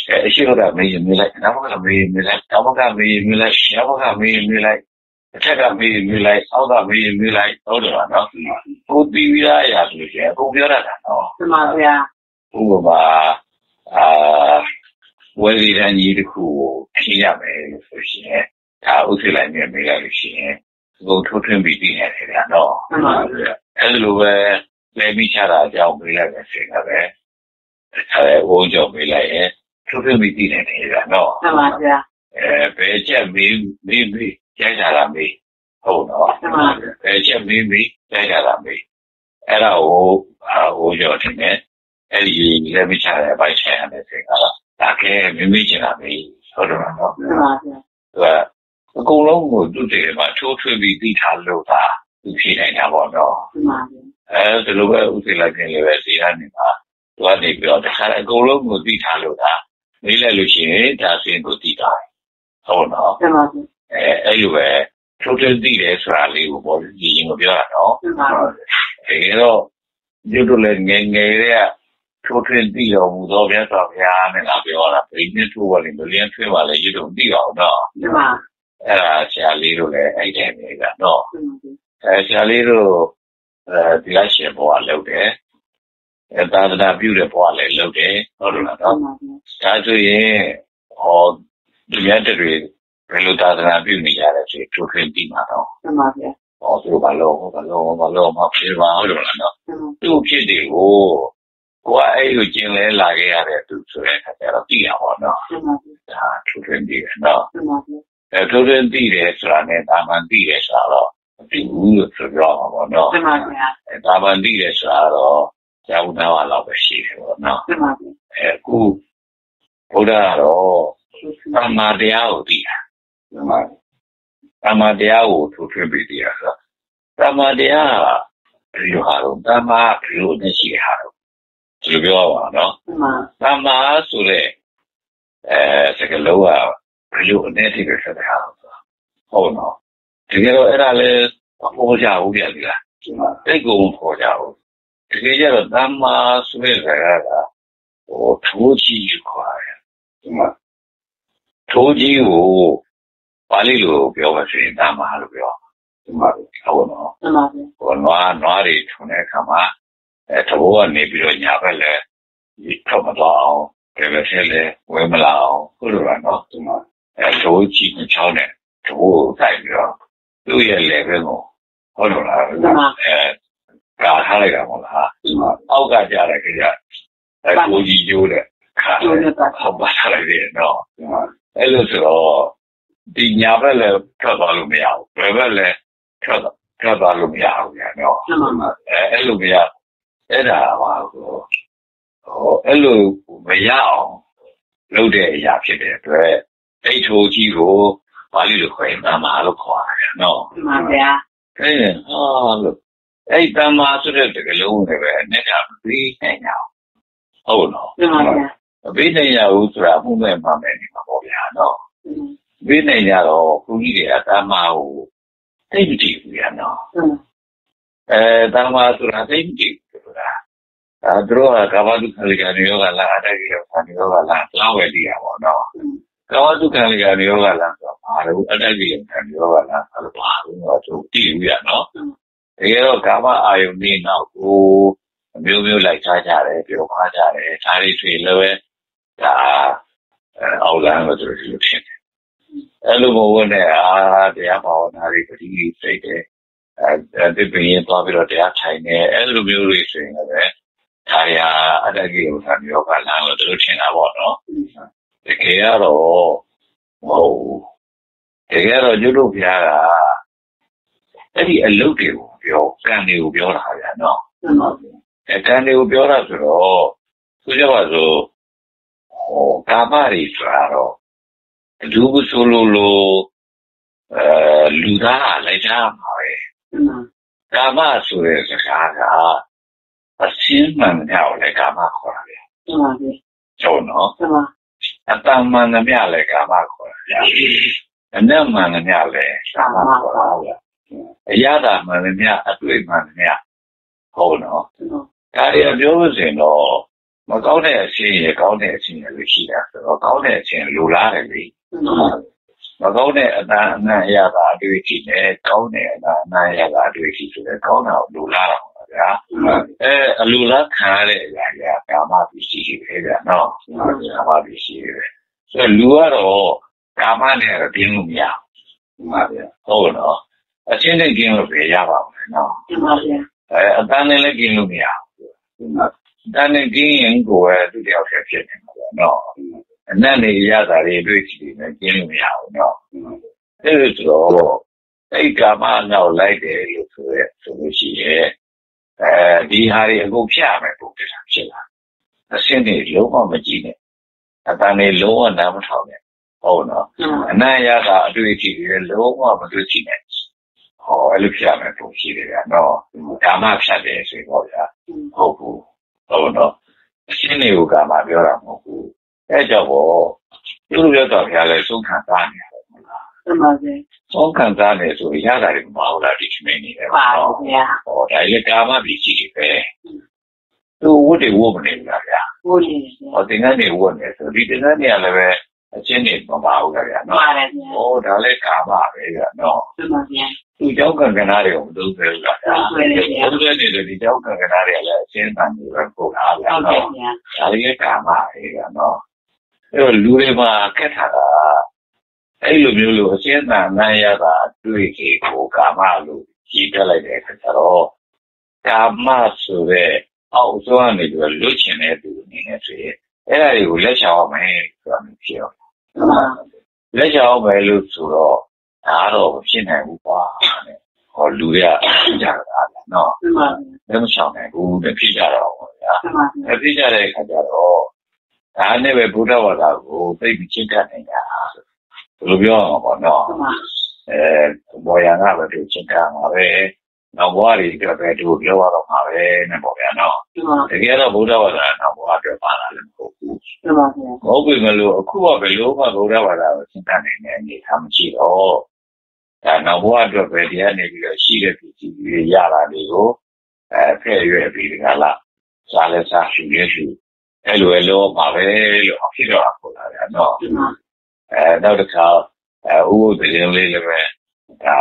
အဲရှိတော့မေးမြင်လိုက်နောက်ကမေးမြင်လိုက်တောက်ကမေးမြင်လိုက်ရောက်ကမေးမြင်လိုက်အထက်ကမေးမြင်လိုက်အောက်ကမေးမြင်လိုက်ဟုတ်တယ်နော်ကိုပြီးပြီးသားအရာဆိုရင်အကုန်ပြောရတာနော်မှန်ပါဗျာဥပမာ အာဝယ်ရီတန်းကြီးတစ်ခုကိုဖြည့်ရမယ်လို့ဆိုရှင်ဒါဥစ္စာလိုက်မြင်မိလိုက်လို့ရှိရင်ဘုံထိုးထွင်းပြီးပြီးနေတယ်ဗျာနော်မှန်ပါဗျာအဲ့လိုပဲလဲပြီးချတာအကြောင်းပေးလိုက်တယ်ဆိုရင်လည်းအဲဝုန်းကြောင့်ပေးလိုက်ရင်သူ့ပြမိတည်နေတယ်ကနော်မှန်ပါဗျာအဲဘယ်ချက်မေးမေးမေးကြိုက်တာလားမေးဟုတ်တော့ဘယ်ချက်မေးမေးကြိုက်တာလားမေးအဲ့ဒါကိုအာဝုန်းကြောင့်တင်တယ် အဲ့ဒီလဲပြီးချတဲ့အပိုင်းဆိုင်ရတယ်ဆိုရင်ကတော့ဒါကဲမိမိချင်တာမေးဟုတ်တော့နော်မှန်ပါဗျာသူကအကုန်လုံးကိုသူ့တည်းမှာထိုးထွေးပြီးသိထားလို့သာသူဖြေနိုင်တာပေါ့နော်မှန်ပါဗျာအဲဒီလိုပဲဥစ္စာလိုက်နေလည်းပဲစီရနေပါသူကနေပြီးတော့တခါအကုန်လုံးကိုသိထားလို့သာနေလိုက်လို့ရှိရင်ဒါစင်းကိုသိတာဟုတ်နော်မှန်ပါဗျာအဲအဲ့လိုပဲထိုးထွေးသိတယ်ဆိုတာလေးကိုပေါ်ကြည့်ရင်မပြောရတော့မှန်ပါဗျာအဲတော့ဒီလိုလည်းငယ်ငယ်လေးက ထိုးထွေးသိတော်မူသောမြတ်စွာဘုရားနဲ့လာပြောတာပြင်းပြထိုးပါလိမ့်မလျင်ထွေးပါလေရွတ်တော့သိအောင်တော့မှန်ပါအဲ့ဒါဆရာလေးတို့လည်းအဲ့တိုင်းနေကတော့မှန်ပါဗျာအဲဆရာလေးတို့အဲဒီလိုက်ရှင်ဘဝလုပ်တယ်အဲသာသနာပြုတဲ့ဘဝလည်းလုပ်တယ်ဟုတ်တယ်လားမှန်နော်ပါဗျာဒါဆိုရင်ဟောဒီမြတ်တွေဘယ်လိုသာသနာပြုနေကြလဲဆိုသူခင်ပြီးမှာတော့မှန်ပါဗျာဟောသူဘာလို့ဘာလို့ဘာလို့မဖြစ်ပါဟုတ်တယ်လားနော်မှန်ပါသူ့ဖြစ်တယ်ကို ကိုကအဲ့လိုကျင်လဲလာခဲ့ရတဲ့သူဆိုတဲ့အခါကျတော့သိရပါတော့မှန်ပါဗျာဒါသူခင်ပြီးတယ်နော်မှန်ပါဗျာအဲသူခင်ပြီးတယ်ဆိုတာနဲ့တာမန်ပြီးတယ်ဆိုတော့မသိဘူးလို့ဆိုပြောမှာပေါ့နော်မှန်ပါဗျာအဲဒါမှန်သိတယ်ဆိုတာတော့ဇာဝနာဝလောက်ပဲရှိတယ်ပေါ့နော်မှန်ပါဗျာအဲအခုဘုရားကတော့သမ္မာတရားကိုသိတာသမ္မာသမ္မာတရားကိုထူထွင်းပြီးသိရဆိုသမ္မာတရားကဘယ်လိုဟာတော့သမ္မာဘယ်လိုနဲ့ရှိတဲ့ဟာတော့ ဒီလိုပြောပါနော်မှန်ပါသမ္မာဆိုတဲ့အဲစကလုံးကဘယ်လိုအနေနဲ့ဖြစ်တဲ့ဟာတော့ဟုတ်နော်တကယ်တော့အဲ့ဒါလည်းပေါ်ကြဘူးပြပြီလားတိတ်ကုန်ပေါ်ကြဘူးတကယ်ကျတော့သမ္မာဆိုတဲ့စကားကဟိုထိုးကြီးခေါ်တယ်ဒီမှာထိုးကြီးကိုပါဠိလိုပြောမှဆိုရင်သမ္မာလို့ပြောဒီမှာဟုတ်နော်မှန်ပါဗျာဟိုနွားနွားတွေထုံတဲ့အခါမှာ အဲသဘောကနေပြီးတော့ညာဘက်လည်းဒီထောက်မတော့အောင်ဘယ်ပဲဖြစ်လဲဝဲမလာအောင်ဟုတ်လို့လားနော်ဒီမှာအဲထိုးကြီးကိုချောင်းတဲ့ထိုးကိုတိုက်ပြီးတော့သူ့ရဲ့လေဘက်ကိုဟုတ်လို့လားအဲကာထားလိုက်တာမဟုတ်လားဒီမှာအောက်ကကြတယ်ခင်ဗျအဲကိုကြီးကျိုးတဲ့ခါဟုတ်ပါထားလိုက်တယ်နော်ဒီမှာအဲ့လိုဆိုတော့ဒီညာဘက်လည်းထွက်သွားလို့မရဘူးဘယ်ဘက်လည်းထွက်ထွက်သွားလို့မရဘူးညာနော်မှန်ပါအဲအဲ့လိုမရ အဲ့ဒါပါကိုဟိုအဲ့လိုမရအောင်လုပ်တဲ့အရာဖြစ်တဲ့အတွက်အိတ်ထိုးကြီးကိုပါဠိလိုခေါ်ရင်တမ္မာလို့ခေါ်ရတယ်နော်မှန်ပါဗျာအဲဟာလို့အဲ့တမ္မာဆိုတဲ့တကလုံးတွေပဲနဲ့ကမပြီးနိုင်ကြဘူးဟုတ်နော်မှန်ပါဗျာမပြီးနိုင်ရဘူးဆိုတာအမှုမဲ့မှမယ်နေမှာပေါ့ဗျာနော်ပြီးနိုင်ကြတော့ဘုန်းကြီးတွေကတမ္မာကိုသိမကြည့်ဘူးရနော်မှန်အဲတမ္မာဆိုတာသိမကြည့်ဘူး ဆိုတာအဲသူတို့ကကာမတုခလိကနိယောဂလာအတ္တကိယောဂနိယောဂလာလောက်ပဲတည်ရပါတော့ကာမတုခလိကနိယောဂလာဆိုဘာလို့အတ္တကိယောဂနိယောဂလာဆိုဘာလို့သူတည်ဘူးရနော်တကယ်တော့ကာမအာယုန်နေနောက်ကိုအမျိုးမျိုးလိုက်ထားကြတယ်ပြောပါကြတယ်ဒါတွေတွေ့လည်းပဲဒါအောက်လမ်းလို့သူတို့ဒီလိုဖြစ်တယ်အဲ့လိုမဟုတ်နဲ့အာတရားဘာဝနာတွေပတိစိတ်တယ် အဲဒီပင်ရင်သွားပြီးတော့တရားထိုင်နေအဲ့လိုမျိုးတွေဆိုရင်လည်းဒါရအတ္တကိယောဂမျိုးကလမ်းလို့သူတို့ထင်တာပေါ့နော်တကယ်ကတော့မဟုတ်တကယ်တော့ကျွတ်တို့ဘုရားကအဲ့ဒီအလုတ်တွေကိုပြောကံတွေကိုပြောတာဗျာနော်မှန်ပါဗျာအဲကံတွေကိုပြောတာဆိုတော့သူကြပါဆိုဟောကာမတွေဆိုတာတော့လူမဆိုလိုလိုအဲလူသားလိုက်ကြမှာပဲမှန်ပါ ကာမဆိုတဲ့စကားကအစင်းမှန်တဲ့ကိုလည်းကာမခေါ်တာဗျာမှန်ပါဗျာကျော်နော်မှန်ပါအတ္တမှန်တဲ့မြလည်းကာမခေါ်တာဗျာအနတ်မှန်တဲ့မြလည်းကာမခေါ်တာဗျာအရသာမှန်တဲ့မြအတွေ့မှန်တဲ့မြဟုတ်နော်မှန်ပါဒါရီပြောလို့ဆိုရင်တော့မကောင်းတဲ့အချင်းရကောင်းတဲ့အချင်းရလို့ရှိတာဆိုတော့ကောင်းတဲ့အချင်းလိုလားတယ်လေ မှန်ပါ မကောင်းတဲ့အတန်အနံ့အရသာအတွေ့အထိနဲ့ကောင်းတဲ့အတန်အနံ့အရသာအတွေ့အထိဆိုတဲ့ကောင်းတာကိုလိုလားတာပါဗျာအဲအလိုလားခံရတဲ့အရာကကာမပစ္စည်းတွေပဲဗျာနော်ကာမပစ္စည်းတွေဆိုတော့လူကတော့ကာမနဲ့တော့ပြင်းလို့မရဘူးမှန်ပါဗျာဟုတ်နော်အချင်းနဲ့ကျင်းလို့ပဲရပါမယ်နော် မှန်ပါဗျာ အဲအတန်းနဲ့လည်းกินလို့မရဘူးတန်းနဲ့กินရင်ကိုယ်ကသူ့တယောက်တည်းဖြစ်နေမှာပေါ့နော် အနက်နေရတာတွေတွေ့ကြည့်နေกินလို့မရဘူးနော်အဲ့ဒါဆိုတော့အဲ့ကာမနောက်လိုက်တယ်လို့ဆိုရဲဆိုလို့ရှိရဲ့အဲဒီဟာတွေအကုန်ဖြတ်မယ်ပုံပြတာဖြစ်လာအရှင်းတွေလုံးဝမကြည့်နဲ့အတန်တွေလုံးဝနားမထောင်နဲ့ဟုတ်နော်အနံ့ရတာအတွေ့အထိတွေလုံးဝမတွေ့ကြည့်နဲ့ဟောအဲ့လိုဖြတ်မယ်ပုံရှိတယ်ဗျာနော်ကာမဖြတ်တယ်ဆိုတော့ဗျာဟုတ်ဘူးဟုတ်နော်အရှင်းတွေကိုကာမပြောတာမဟုတ်ဘူး အဲကြောင့်ပေါ့သူတို့ရောက်တော့ခင်ဗျာလဲဆုံးခံစားနေတယ်ဟုတ်လားမှန်ပါဗျာဆုံးခံစားနေဆိုရတာတွေမဟုတ်လားဒီချိန်နေနေတယ်ပါဗျာဟောဒါလည်းကာမပစ္စည်းတွေပဲသူဝတ်တွေဝတ်မနေဘူးလားဗျာဟုတ်တယ်ဟောတင်ငန်းတွေဝတ်နေဆိုဒီတင်ငန်းတွေကလည်းပဲအချင်းတွေမပါဘူးလားဗျာနော်မှန်ပါဗျာဟောဒါလည်းကာမပဲဗျာနော်မှန်ပါဗျာဒီကြောက်ကကနာတွေကိုမသုံးသေးဘူးလား။ဟုတ်တယ်။ဟုတ်တယ်လေဒီကြောက်ကကနာတွေကလည်းအရှင်းတန်နေပဲပို့တာဗျာ။ဟုတ်တယ်ဗျာ။ဒါလည်းကာမပဲဗျာနော်။ အဲ့တော့လူတွေမှာခက်တာကအဲ့လိုမျိုးလို့အချင်းတန်နိုင်ရတာတွေ့ကြကိုကာမလို့ကြီးပြလိုက်တဲ့အခါကျတော့ကာမဆိုတဲ့အောက်ဆုံးကနေပြီးတော့လွတ်ချင်တဲ့သူအနေနဲ့ဆိုရင်အဲ့ဒါတွေကိုလက်ချောင်းမယ်ဆိုတာမျိုးဖြစ်အောင်လက်ချောင်းမယ်လို့ဆိုတော့ဒါတော့ဖြစ်နိုင်ဘူးကွာတဲ့ဟောလူရကြတာနော်လက်မချောင်းနိုင်ဘူးတဲ့ဖြစ်ကြတော့ဗျာအဲ့ဖြစ်ကြတဲ့အခါကျတော့ ဒါနဲ့ပဲဘုရားဝါဒကိုသိပြီးချင်းတတ်နေတာဘယ်လိုပြောအောင်ပေါ့နော်အဲဘောရံကပဲသူချင်းတတ်မှာပဲနောက်ဘဝတွေအတွက်ပဲသူပြောရတော့မှာပဲနဲ့ပေါ့ဗျာနော်တကယ်တော့ဘုရားဘာသာနောက်ဘဝအတွက်ပါလာလည်းမဟုတ်ဘူးမှန်ပါဗျာဟုတ်ပြီမလို့အခုကဘယ်လိုမှဘုရားဘာသာကိုစဉ်းစားနိုင်တဲ့အနေအထားမရှိတော့ဒါနောက်ဘဝအတွက်ပဲတရားနေပြီးတော့ရှိတဲ့ပြည်ကြီးတွေရတာတွေကိုအဲဖဲ့ရွယ်ပြီးဒီကလာစားလဲစားရှိရရှိ အဲ့လိုအလောပါပဲလို့ဖြစ်တော့ပေါ်လာတယ်နော်အဲနောက်တစ်ခါအဲဥပဒေလေးလည်းပဲဒါ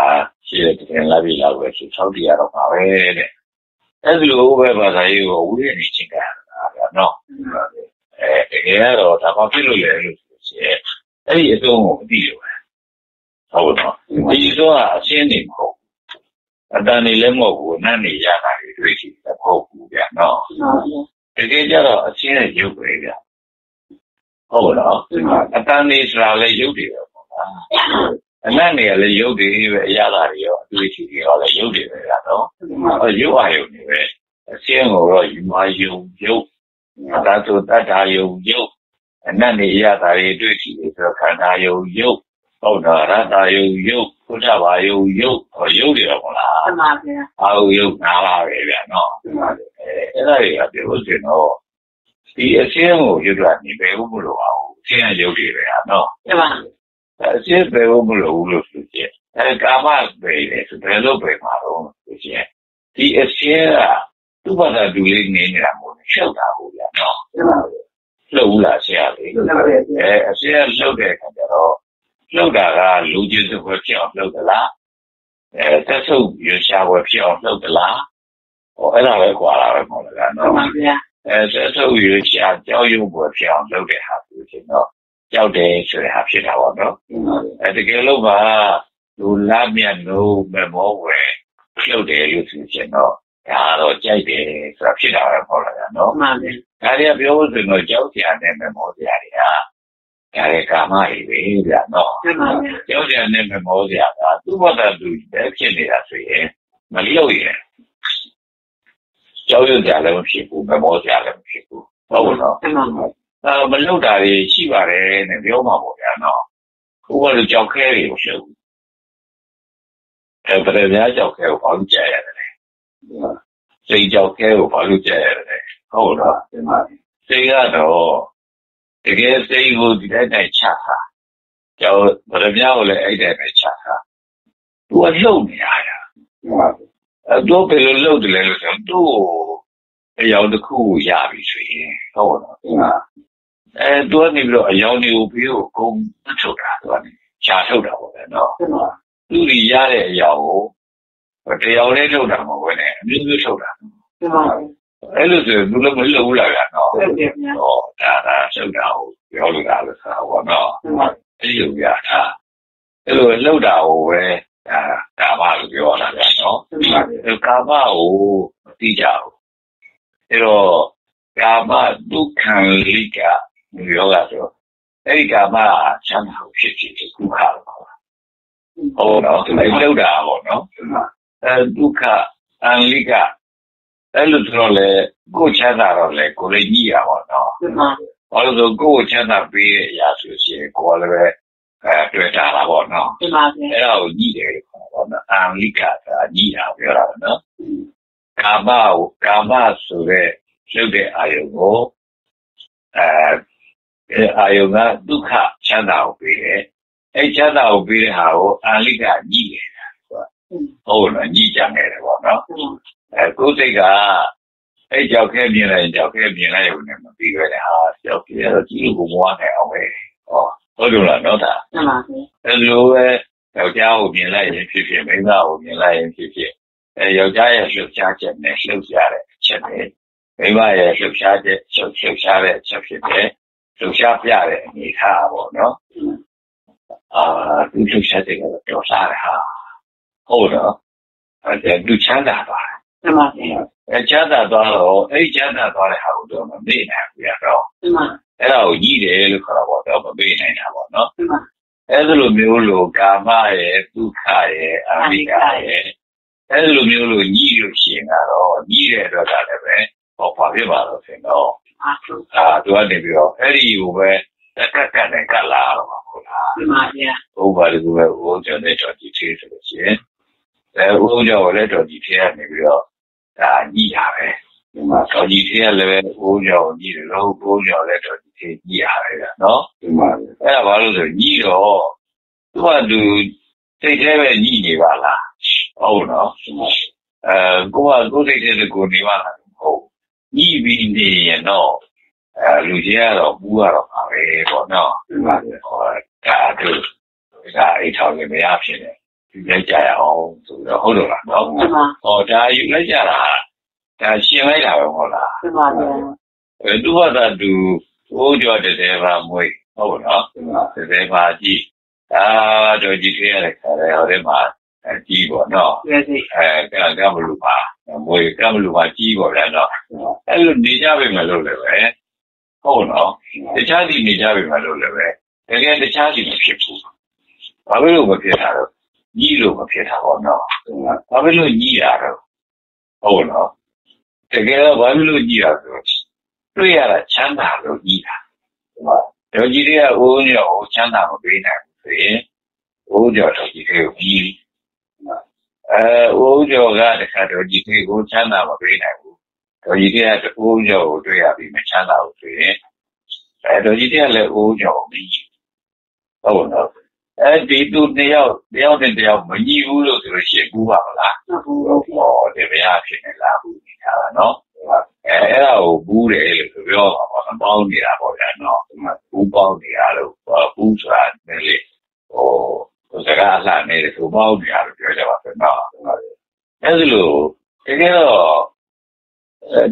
ရှိတဲ့တင်လာပြီလောက်ပဲသူ၆တီရတော့ပါပဲတဲ့အဲ့ဒီလိုပဲဘာသာရေးကိုဝိရဏိချင်းကတာနော်အဲတကယ်တော့ဒါဘာဖြစ်လို့လဲလို့ဆိုရင်အဲ့ဒီအစုံကိုမသိလို့ပဲဟုတ်တော့ဒီဆိုကအရှင်းနေမဟုတ်အတန်နေလည်းမဟုတ်ဘူးနတ်နေရတာတွေတွေ့ရှိတယ်မဟုတ်ဘူးဗျာနော် တကယ်ကြတော့အရှင်းရဲ့ရုပ်ပဲဗျာဟုတ်တော့အတန်နေဆိုတာလည်းရုပ်တွေပဲပေါ့ဗျာအနတ်နေရလည်းရုပ်တွေပဲအရသာတွေရောအတွေ့အထိတွေရောလည်းရုပ်တွေပဲကတော့ရုပ်အာယုန်တွေပဲအစင်းကိုတော့ယူမယုံရုပ်ဒါဆိုတတ္တာယုံရုပ်အနတ်နေရသာတွေတွေ့ထိတွေဆိုခန္ဓာယုံရုပ် ဟုတ်တော့ရတ္တယုံရုပ်ဘုရားဘာယုံရုပ်ဟောရုပ်တွေတော့မလားမှန်ပါဗျာအာဟုရုပ်နားပါပဲဗျာနော်အဲအဲ့ဒါတွေကပြောလို့ရှိရင်တော့ဒီအစင်းကိုရွတ်တာနေပဲဘူးမလို့ပါဘူးအစင်းရုပ်တွေပဲနော်မှန်ပါအရှင်းပဲဖို့မလိုဘူးလို့ဆိုချင်အဲကာမပဲလေဆိုဘယ်လိုပဲမှာတော့ဆိုချင်ဒီအရှင်းကသူ့ဘာသာတူလေးနေနေတာမဟုတ်ဘူးရှောက်တာဟုတ်ဗျာနော်လှုပ်ဘူးလားဆရာလေးအဲအရှင်းလှုပ်တဲ့အခါကျတော့ လှုပ်တာကလူချင်းစုပဲဖြစ်အောင်လှုပ်သလားအဲတက်ဆုပ်ရရှာဝယ်ဖြစ်အောင်လှုပ်သလားဟောအဲ့ဒါပဲကွာလာပဲမဟုတ်လားနော်ပါဗျာအဲတက်ဆုပ်ရရှာကြောက်ရွံ့ပွဲဖြစ်အောင်လှုပ်တဲ့ဟာဆိုချင်တော့ကြောက်တယ်ဆိုတဲ့ဟာဖြစ်တာပေါ့နော်အဲတကယ်လို့ပါလူလာမြတ်လို့မမောဝယ်လှုပ်တယ်လို့ဆိုချင်တော့ဒါတော့ကြိုက်တယ်ဆိုတာဖြစ်တာပဲပေါ့လားနော်မှန်တယ်ဒါတွေကပြောလို့ဆိုတော့ကြောက်ကြတဲ့မမောစရာတွေက ဒါတွေကာမတွေပဲဗျာနော်ကြောက်ကြတဲ့မမောစရာကသူ့ဘာသာသူပဲဖြစ်နေတာဆိုရင်မလှုပ်ရင်ကြောက်ရွံ့ကြလည်းမဖြစ်ဘူးမမောစရာလည်းမဖြစ်ဘူးဟုတ်နော်အဲမလုတာတွေရှိပါတယ်နဲ့ပြောမှာပေါ့ဗျာနော်ခုကတော့ကြောက်ခဲတွေကိုရှုပ်အဲဗရများကြောက်ခဲကိုဘာလို့ကြာရတယ်လဲစိတ်ကြောက်ခဲကိုဘာလို့ကြာရတယ်လဲဟုတ်တော့စိတ်ကတော့ တကယ်စိတ်ကိုဒီတိုင်းတိုင်းချတာကြောက်ဗရများကိုလည်းအဲ့တိုင်းပဲချတာသူကလှုပ်နေရတာအဲတော့ဘယ်လိုလှုပ်တယ်လဲလို့ဆိုတော့သူ့အယောင်တစ်ခုရပြီဆိုရင်ဟုတ်တော့အဲသူကနေပြီးတော့အယောင်တွေကိုပြီးတော့ဂုံထုတ်တာသူကနေရှာထုတ်တာပေါ့ဗျာနော်သူကြီးရတဲ့အယောင်ကိုတရားလေးထုတ်တာမဟုတ်ဘဲနဲ့အမျိုးမျိုးထုတ်တာအဲ့လိုဆိုသူလည်းမလုပ်ဘူးလားဗျာနော်ဟုတ်ဒါဒါ ထုတ်တာကိုပြောလို့ရလို့ဆိုတာပေါ့နော်အဲ့လိုဗျာဒါအဲ့လိုလှုပ်တာကိုပဲဒါကာမလို့ပြောတာဗျာနော်ကာမကိုမသိကြဘူးအဲ့တော့ကာမဒုက္ခံလိကယောဂဆိုအဲ့ဒီကာမချမ်းသာဖြစ်ဖြစ်ဒုက္ခလို့ခေါ်တာဟုတ်တော့ဒီလောက်တာပေါ့နော်အဲဒုက္ခအန်လိကအဲ့လိုတော့လေကိုချမ်းသာတော့လေကိုလည်းကြီးရပါတော့ ဘာလို့ဆိုကိုချမ်းသာပေးရရဆိုရှင်ကိုလည်းပဲအဲတွေ့တာပါပေါ့နော်ဒီမှာပဲအဲ့ဒါကိုကြီးတယ်ခေါ်ပါတော့အန်လိကဆိုတာကြီးတာပြောတာနော်ကာမကိုကာမဆိုတဲ့လှုပ်တဲ့အာယုံကိုအဲအာယုံကဒုက္ခချမ်းသာကိုပေးတယ်အဲချမ်းသာကိုပေးတဲ့ဟာကိုအန်လိကကြီးတယ်ဟုတ်လားကြီးကြတယ်ပေါ့နော်အဲကိုယ်စိတ်က အဲ့ကြောက်ခဲမြင်လိုက်ကြောက်ခဲမြင်လိုက်ရုံနဲ့မပြီးပဲဟာကြောက်ခဲတော့ကြီးလို့ဘဝနဲ့အောင်ပဲဟောဟုတ်တယ်လားနော်ဒါမှန်ပါဗျာအဲလိုပဲယောက်ျားကိုမြင်လိုက်ရင်ဖြစ်ဖြစ်မိန်းမကိုမြင်လိုက်ရင်ဖြစ်ဖြစ်အဲယောက်ျားရဲ့လှုပ်ရှားချက်နဲ့လှုပ်ရှားတဲ့အချက်ပဲမိန်းမရဲ့လှုပ်ရှားချက်လှုပ်လှုပ်ရှားတဲ့အချက်ဖြစ်တယ်လှုပ်ရှားပြတဲ့အနေထားပေါ့နော်အာသူလှုပ်ရှားတဲ့ကတော့စားရဟာဟုတ်တော့အဲသူချမ်းသာသွားတယ် မှန်ပါဗျာအဲချမ်းသာသွားတော့အဲ့ချမ်းသာသွားတဲ့ဟာကိုတော့မမေ့နိုင်ဘူးရတော့မှန်ပါအဲ့ဒါကိုကြီးတယ်လို့ခေါ်တော့တော့မမေ့နိုင်တာပေါ့နော်မှန်ပါအဲ့လိုမျိုးလိုကာမရဲ့ဒုက္ခရဲ့အမိကရဲ့အဲ့လိုမျိုးလိုညှိလို့ရှိရင်ကတော့ညှိတဲ့အတွက်ကလည်းပဲဟောပါပြပါလို့ဆိုတော့အာသူကနေပြီးတော့အဲ့ဒီကိုပဲတက်ကက်ကနဲ့ကလာတော့မှာဟုတ်လားမှန်ပါဗျာဥပ္ပါဒကုပဲဟိုကျော်တဲ့တော်ကြီးသေးဆိုလို့ရှိရင်အဲဥုံကြောင့်လည်းတော်ကြီးသေးရနေပြီးတော့ ဒါညှိတာပဲဒီမှာတော်ကြီးသေးရလည်းပဲဥုံကြောင့်ညှိတယ်လို့ဥုံကြောင့်လည်းတော်ကြီးသေးညှိရတယ်နော်ဒီမှာအဲ့ဒါဘာလို့ဆိုညှိတော့သူကသူစိတ်ထဲပဲညှိနေပါလားဟုတ်နော်အဲကိုကကိုယ်စိတ်ထဲကိုနေပါလားဟုတ်ညှိပြီးနေရင်တော့အဲလူကြီးကတော့ပူရတော့ပါပဲပေါ့နော်ဒီမှာဟောဒါတို့ဒါအိတ်ထောင်နေမရဖြစ်နေယူ လိုက်ကြရအောင်ဆိုတော့ဟုတ်လို့လားနော်ဟောဒါယူလိုက်ကြတာဒါရှင်းလိုက်တာပဲဟုတ်လားမှန်ပါဗျာအဲသူကသာသူဟိုးကြောတဲ့တဲ့ပါမွေးဟုတ်နော်တဲ့တဲ့ပါကြည့်အာတော့ကြည့်ခဲ့ရတဲ့ခါရဲဟိုထဲမှာကြီးပေါ့နော်အဲကကမလူပါမွေကမလူပါကြီးပေါ့ဗျာနော်အဲ့လိုနေကြပြီမလို့လည်းပဲဟုတ်နော်တခြားစီနေကြပြီမလို့လည်းပဲတကယ်တခြားစီမဖြစ်ဘူးဘာလို့မဖြစ်တာတော့ ညှိလို့မဖြစ်တာပေါ့နော်ဘာဖြစ်လို့ညှိရတော့ဟုတ်နော်တကယ်တော့ဘာဖြစ်လို့ညှိရဆိုတွေ့ရတာချမ်းသာလို့ညှိတာတော်ကြီးတွေကအိုးရောချမ်းသာမပေးနိုင်ဘူးဆိုရင်အိုးကြော်တော်ကြီးတွေကိုပြီးအဲအိုးကြော်ကတခါတော်ကြီးတွေကိုချမ်းသာမပေးနိုင်ဘူးတော်ကြီးတွေကအိုးကြော်ကိုတွေ့ရပြီးမချမ်းသာဘူးဆိုရင်အဲတော်ကြီးတွေကလည်းအိုးကြော်ကိုပြီးဟုတ်နော် အဲဒီသူတယောက်တယောက်နဲ့တယောက်မညီဘူးလို့ဆိုလို့ရှိရင်ဘူးပါမလားဘူးဟုတ်ဟောဒီမရဖြစ်နေလားဘူးနေတာနော်အဲအဲ့ဒါကိုဘူးတယ်လို့ပြောတာပေါ့ပေါင်းနေတာပေါ့ဗျာနော်ဘူးပေါင်းနေတာလို့ဘူးဆိုတာလည်းဟိုစကားအလှနေတယ်သူပေါင်းနေတာလို့ပြောကြပါဆိုတော့အဲ့ဒီလိုတကယ်တော့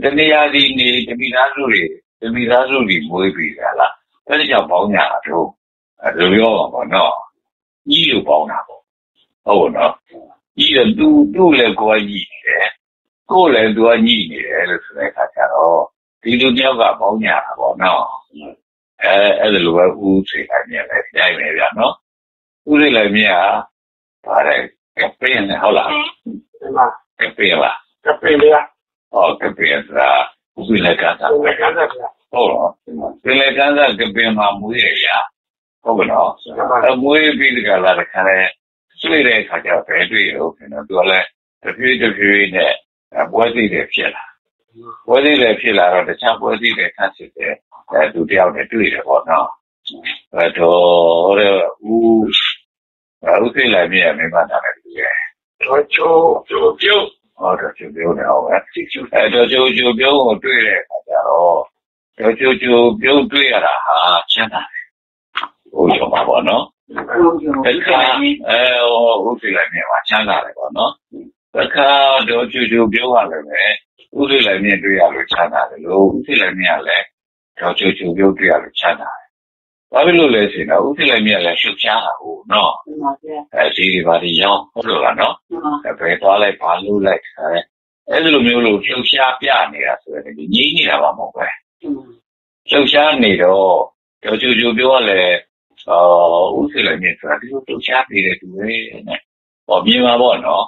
တနေရာဒီနေတမိသားစုတွေတမိသားစုတွေမွေးပြီးကြလားအဲ့ဒါကြောင့်ပေါင်းညာတော့အဲ့လိုပြောပါပေါ့နော် ကြီးလို့ပေါင်းတာပေါ့ဟုတ်နော်ကြီးတယ်သူသူ့လည်းကိုယ်ကြီးနေတယ်ကိုယ်လည်းသူကကြီးနေတယ်လို့ဆိုတဲ့အခါကျတော့ဒီလူတယောက်ကပေါင်းညာတာပေါ့နော်အဲအဲ့ဒါလိုပဲဦးစိတ်လိုက်မြင်လဲတိုင်းပဲဗျာနော်ဦးစိတ်လိုက်မြင်ဟာပါတယ်ကပင်းနဲ့ဟုတ်လားဒီမှာကပင်းလားကပင်းလားဟောကပင်းဆိုတာဦးစိတ်လိုက်ကစားဟုတ်ကဲ့ဟုတ်တော့ပင်လေကန်းစားကပင်းမှာမွေးရဗျာ ဟုတ်ကဲ့နော်အမွေးပြီးတကလာတခါလဲတွေ့တဲ့အခါကျတော့ဘယ်တွေ့ရောခင်ဗျာသူကလည်းတဖြည်းတဖြည်းနဲ့ပွဲသိတယ်ဖြစ်လာပွဲသိတယ်ဖြစ်လာတော့တခြားပွဲသိတယ်ခန့်စစ်တယ်အဲသူတယောက်နဲ့တွေ့တယ်ပေါ့နော်အဲတော့ဟိုလေဦးဦးသိလိုက်မြင်မိမနာတယ်သူရဲ့တော့ချိုးချိုးပြုတ်ဟောတော့ချိုးပြုတ်နေအောင်ပဲအဲတော့ချိုးချိုးပြုတ်ကိုတွေ့တဲ့အခါကျတော့တော့ချိုးချိုးပြုတ်တွေ့ရတာဟာချမ်းသာတယ် ဟိုကျော်ပါပေါ့နော်တခါအဲဟိုဥသိလိုက်မြင်ပါချမ်းသာတယ်ပေါ့နော်တခါတော့ချူချူပြောရတယ်ပဲဥသိလိုက်မြင်တွေ့ရလို့ချမ်းသာတယ်လို့ဥသိလိုက်မြင်ရလဲတော့ချူချူပြောတွေ့ရလို့ချမ်းသာတယ်ဘာဖြစ်လို့လဲဆိုတော့ဥသိလိုက်မြင်လဲရှုပ်ချတာဟုတ်နော်အဲဒီဒီပါဒီရောင်းဟုတ်လို့လားနော်ဘယ်သွားလိုက်ဘာလို့လိုက်ခါအဲ့ဒီလိုမျိုးလို့လှုပ်ရှားပြနေတာဆိုရင်ငြိမ့်နေတာပါမဟုတ်ပဲလှုပ်ရှားနေတော့ကျော်ကျူကျူပြောရလဲ အော်ဦးစီလည်းမြင်ဆိုတာဒီလိုလှုပ်ရှားနေတဲ့သူပဲနဲ့ဟောမြင်ပါပေါ့နော်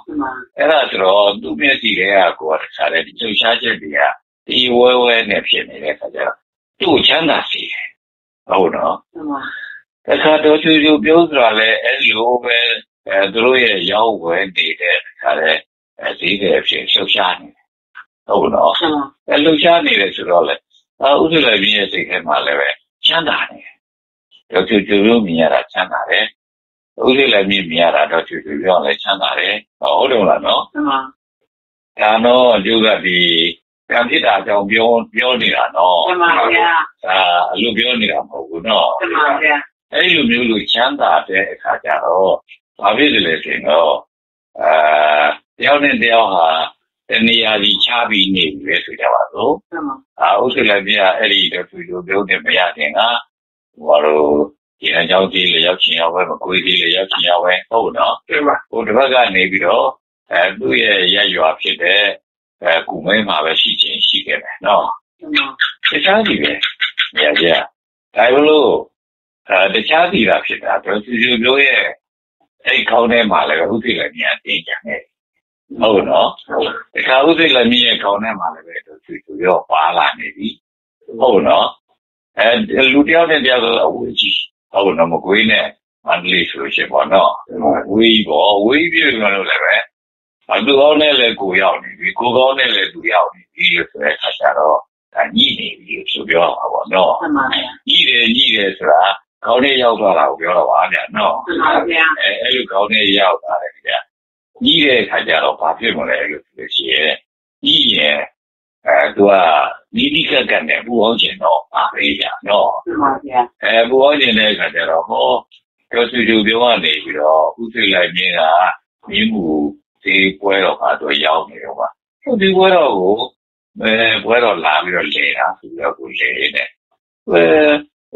အဲ့ဒါဆိုတော့သူ့မျက်စိတွေကကိုယ်ကတခါလေဒီလှုပ်ရှားချက်တွေကဒီဝဲဝဲနဲ့ဖြစ်နေတဲ့ခါကျတော့သူ့ချမ်းသာစေတယ်ဟုတ်နော်တခါတော့ကျူကျူပြောဆိုတာလဲအဲ့လိုပဲအဲသူတို့ရဲ့ရောက်ဝဲနေတဲ့ခါလေအဲဈေးတွေအဖြစ်လှုပ်ရှားနေတယ်ဟုတ်နော်အဲလှုပ်ရှားနေတယ်ဆိုတော့လေအာဥစ္စာလည်းမြင်ရဲ့စိတ်ထဲမှာလည်းပဲချမ်းသာနေတယ် တော့ကျူကျူပြောမြင်ရတာချမ်းသာတယ်ဥစ္စာလည်းမြင်မြင်ရတာတော့ကျူကျူပြောလည်းချမ်းသာတယ်ဟုတ်တယ်လားနော်ဒါတော့လူကဒီကံဖြစ်တာကြောင့်ပြောပြောနေတာနော်မှန်ပါဗျာအာအလိုပြောနေတာမဟုတ်ဘူးနော်မှန်ပါဗျာအဲ့လိုမျိုးလိုချမ်းသာတဲ့အခါကျတော့ဘာဖြစ်လဲဆိုတော့အာတယောက်နဲ့တယောက်ဟာတနေရာကြီးချပြီးနေပြီပဲဆိုကြပါစို့အာဥစ္စာလည်းပြအဲ့ဒီတော့သူတို့ပြောတယ်မရခင်က ဘာလို့ဒီအကြောင်းကြီးလေရောက်ချင်ရောက်ပဲမကွေးကြီးလေရောက်ချင်ရောက်ပဲဟုတ်နော်ဟိုတစ်ဘက်ကနေပြီးတော့အဲသူ့ရဲ့ရက်ရွာဖြစ်တဲ့အဲကုမဲမှာပဲရှိချင်းရှိခဲ့တယ်နော်တခြားစီပဲညကြဒါဘလို့အဲတခြားစီတာဖြစ်တာတော့သူသူပြောရဲ့အဲ့ခေါင်းထဲမှာလည်းဥသိလည်းမြန်တင်ကြတယ်ဟုတ်နော်တခါဥသိလည်းမြင်ခေါင်းထဲမှာလည်းပဲသူသူရောပါလာနေပြီဟုတ်နော် အဲလူတယောက်နဲ့တယောက်ဆိုအဝေးကြီးဟုတ်နော်မကွေးနဲ့မန္တလေးဆိုလို့ရှိရင်ပေါ့နော်ဝေးပေါ့ဝေးပြေလို့လည်းပဲအတူကောင်းနဲ့လည်းကိုရောက်နေပြီကိုကောင်းနဲ့လည်းသူရောက်နေပြီလို့ဆိုတဲ့အခါကျတော့ဒါညှိနေပြီဆိုပြောတာပေါ့နော်မှန်ပါဗျာညှိတယ်ညှိတယ်ဆိုတာခေါင်းနဲ့ရောက်သွားတာကိုပြောတော့ပါဗျာနော်မှန်ပါဗျာအဲအဲ့လိုခေါင်းနဲ့ရောက်သွားတယ်ဗျာညှိတဲ့အခါကျတော့ဘာဖြစ်မလဲလို့ဆိုလို့ရှိရင်ညှိရင် အဲသူကနီးနီးကက်ကက်နဲ့ပူအောင်ကျင်တော့ပါပဲဗျာနော်မှန်ပါဗျာအဲပူအောင်ကျင်တဲ့အခါကျတော့ဟောကျော်စုစုပြောရနေပြီးတော့ဥသိလိုက်မြင်တာမြင်းမှုဒီပွဲတော်ကတော့ရောက်နေတော့ပါဒီပွဲတော်ကိုအဲပွဲတော်လာပြီးတော့လေတာဆိုတော့ကိုလေနေအဲ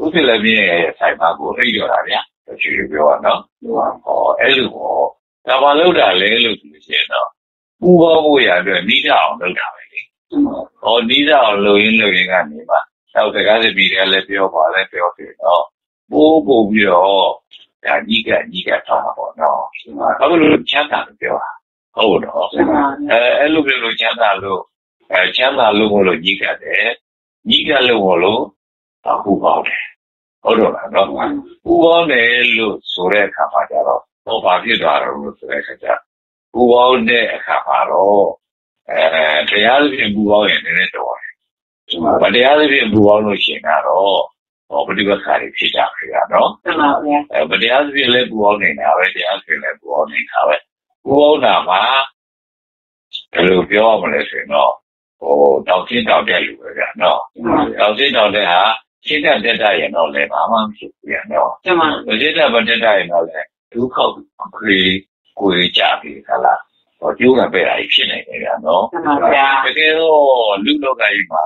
ဥပ္ပလမြင့်ရဲ့ဆိုင်မှာကိုအိပ်ကြော်တာဗျာတချို့ပြောတာနော်ဟောအဲ့လိုဟောဒါပါလို့တာလဲလို့ဆိုရင်တော့ပူပေါင်းဖို့ရအတွက်နိဒအောင်လုပ်တာပဲ လေဟောနိဒအောင်လုပ်ရင်းလုပ်ရင်းကနေမှတော့စကားစပီတွေကလည်းပြောပါလဲပြောပြတော့ပိုးပို့ပြီးတော့ဒါကြီးကကြီးကထောက်မှာပေါ့နော်ဘာလို့ချမ်းသာလို့ပြောတာဟုတ်တော့အဲအဲ့လိုမျိုးလို့ချမ်းသာလို့အဲချမ်းသာလို့မလို့ညီးကတယ်ညီးကလို့မလို့အခုပေါတယ်ဟုတ်တော့လားနော်ပူပေါင်းတယ်လို့ဆိုတဲ့အခါမှာကျတော့ဟောဘာဖြစ်သွားတော့လို့ဆိုတဲ့အခါကျပူပေါင်းတဲ့အခါမှာတော့ အဲတရားသဖြင့်ပူပေါင်းရင်လည်းတော်တယ်ဗတရားသဖြင့်ပူပေါင်းလို့ရှိရင်ကတော့ဟောပฏิပတ်ခါတွေဖြစ်ကြပြီကနော်မှန်ပါဗျာအဲဗတရားသဖြင့်လည်းပူပေါင်းနေတာပဲတရားသဖြင့်လည်းပူပေါင်းနေတာပဲပူပေါင်းတာမှာဘယ်လိုပြောရမလဲဆိုရင်တော့ဟိုတောက်ချင်းတောက်တဲ့လူပဲဗျာနော်တောက်ချင်းတောက်တဲ့ဟာရှင်းတဲ့တက်တာရင်တော့လည်းဘာမှမဖြစ်ဘူးဗျာနော်ကျမရှင်းတဲ့ဗတက်တာရင်တော့လည်းဒုက္ခခွေကိုကြပြီခလား ဟောကျိုးကပဲ့တာဖြစ်နေတယ်ဗျာနော်မှန်ပါဗျာတကယ်တော့လူလောကကြီးမှာ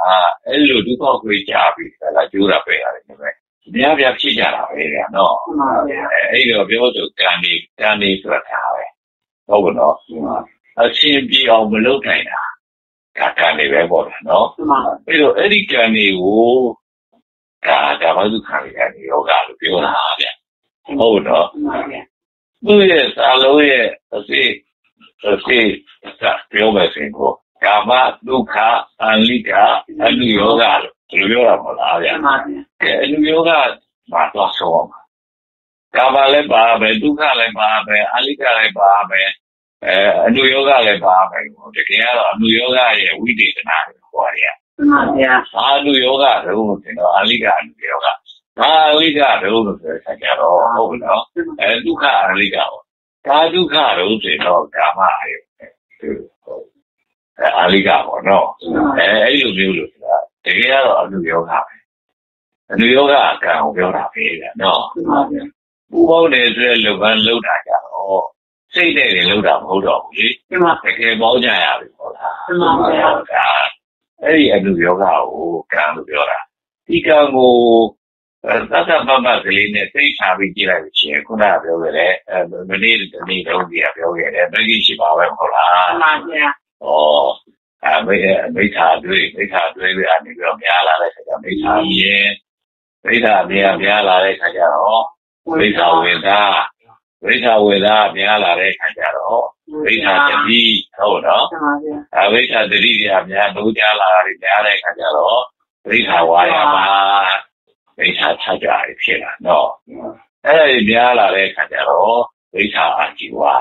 အဲ့လိုဒုက္ခခွေကြပြီခလားကျိုးတာပဲ့ရတယ်ပဲများပြဖြစ်ကြတာပဲဗျာနော်မှန်ပါဗျာအဲ့တော့ပြောဆိုကံနေကံနေဆိုတာပဲဟုတ်ကဲ့နော်အရှင်ပြေအောင်မလုပ်နိုင်တာဒါကံနေပဲပေါ့နော်အဲ့တော့အဲ့ဒီကံတွေကိုဒါဒါမှသူခံရတဲ့ယောဂလို့ပြောတာဗျဟုတ်တော့သူ့ရဲ့စာလုံးရဲ့အစိအ စိသာပြောမယ်ဆိုရင်ကိုကာမဒုက္ခအလိကအနုယောဂလို့ပြောရမှာလားဗျအဲအနုယောဂမှာတော့ဆောမှာကာမလည်းပါပဲဒုက္ခလည်းပါပဲအလိကလည်းပါပဲအဲအနုယောဂလည်းပါပဲတကယ်ကတော့အနုယောဂရဲ့ဝိသေသနာကိုဟောရတယ်မှန်ပါဗျာအာနုယောဂတုံးလို့ဆိုတော့အလိကအနုယောဂဘာအလိကတုံးလို့ဆိုတဲ့ဆက်ကြတော့ဟုတ်နော်အဲဒုက္ခအလိကပေါ့ ဒါဒုက္ခတုံးဆိုတော့ကာမအယုဟုတ်အဲအလိကပေါ့နော်အဲအဲ့လိုမျိုးလို့ဆိုတာတကယ်ကတော့အနုယောဂပဲအနုယောဂကံကိုပြောတာပဲဗျာနော်မှန်ပါဗျာပူပေါင်းတယ်ဆိုတဲ့လုပ်ငန်းလုပ်တာကြတော့စိတ်နဲ့လည်းလုပ်တာမဟုတ်တော့ဘူးလေမှန်ပါတကယ်ပေါင်းကြရပြီပေါ့လားမှန်ပါဗျာဒါအဲ့ဒီအနုယောဂကိုကံလို့ပြောတာဒီကံကို သတ္တပပ္ပကလေးနဲ့သိချပြီးကြည့်လိုက်ချင်းခုနကပြောခဲ့တယ်မနေ့တနေ့တုန်းကပြောခဲ့တယ်မဂ္ဂင်ရှိပါပဲမဟုတ်လားမှန်ပါဗျာဩအမိမိထာတွေမိထာတွေတွေအနေပြီးတော့များလာတဲ့ခါကျမိထာမြင်မိထာမြင်များလာတဲ့ခါကျတော့မိထာဝေဒမိထာဝေဒများလာတဲ့ခါကျတော့မိထာတတိဟုတ်နော်အမိထာတတိတွေများလို့ကြားလာတာများတဲ့ခါကျတော့မိထာဝါယာ မမိထာခြားကြရဖြစ်လာနော်အဲ့ဒီများလာတဲ့ခါကျတော့မိထာအာជីဝါ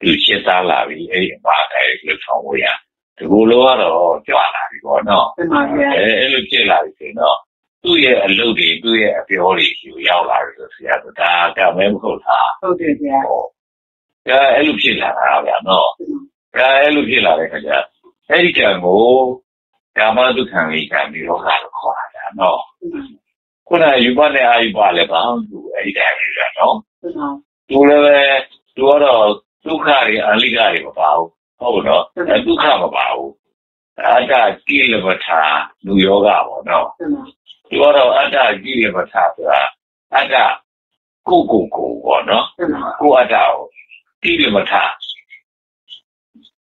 ဒီရှင်းသားလာပြီအဲ့ဒီအပါတိုင်းလှဆောင်ဝေးရဒီလိုလိုကတော့ကြွလာပြီပေါ့နော်မှန်ပါဗျာအဲအဲ့လိုဖြစ်လာပြီဆိုတော့သူ့ရဲ့အလုပ်တွေသူ့ရဲ့အပြောတွေယူရောက်လာပြီဆိုဆရာကဒါကမဲမဟုတ်လားဟုတ်တယ်ဗျာဟောဒါအဲ့လိုဖြစ်လာတာဗျာနော်ဒါအဲ့လိုဖြစ်လာတဲ့ခါကျအဲ့ဒီကံကိုကာမဒုက္ခမိကံပြီးတော့လာလို့ခေါ်တာဗျာနော် ခုနယူပါနဲ့အာယူပါလည်းဘာလို့သူအဲ့ဒီတိုင်းပဲဗျာနော်သူလည်းပဲသူကတော့ဒုက္ခတွေအလိကတွေမပါဘူးဟုတ်နော်ဒုက္ခမပါဘူးအတ္တကိလပထာလူယောဂပေါ့နော်ဒီတော့အတ္တကိလပထာဆိုတာအတ္တကိုကိုကိုပေါ့နော်ကိုအတ္တကိုကိလပထာ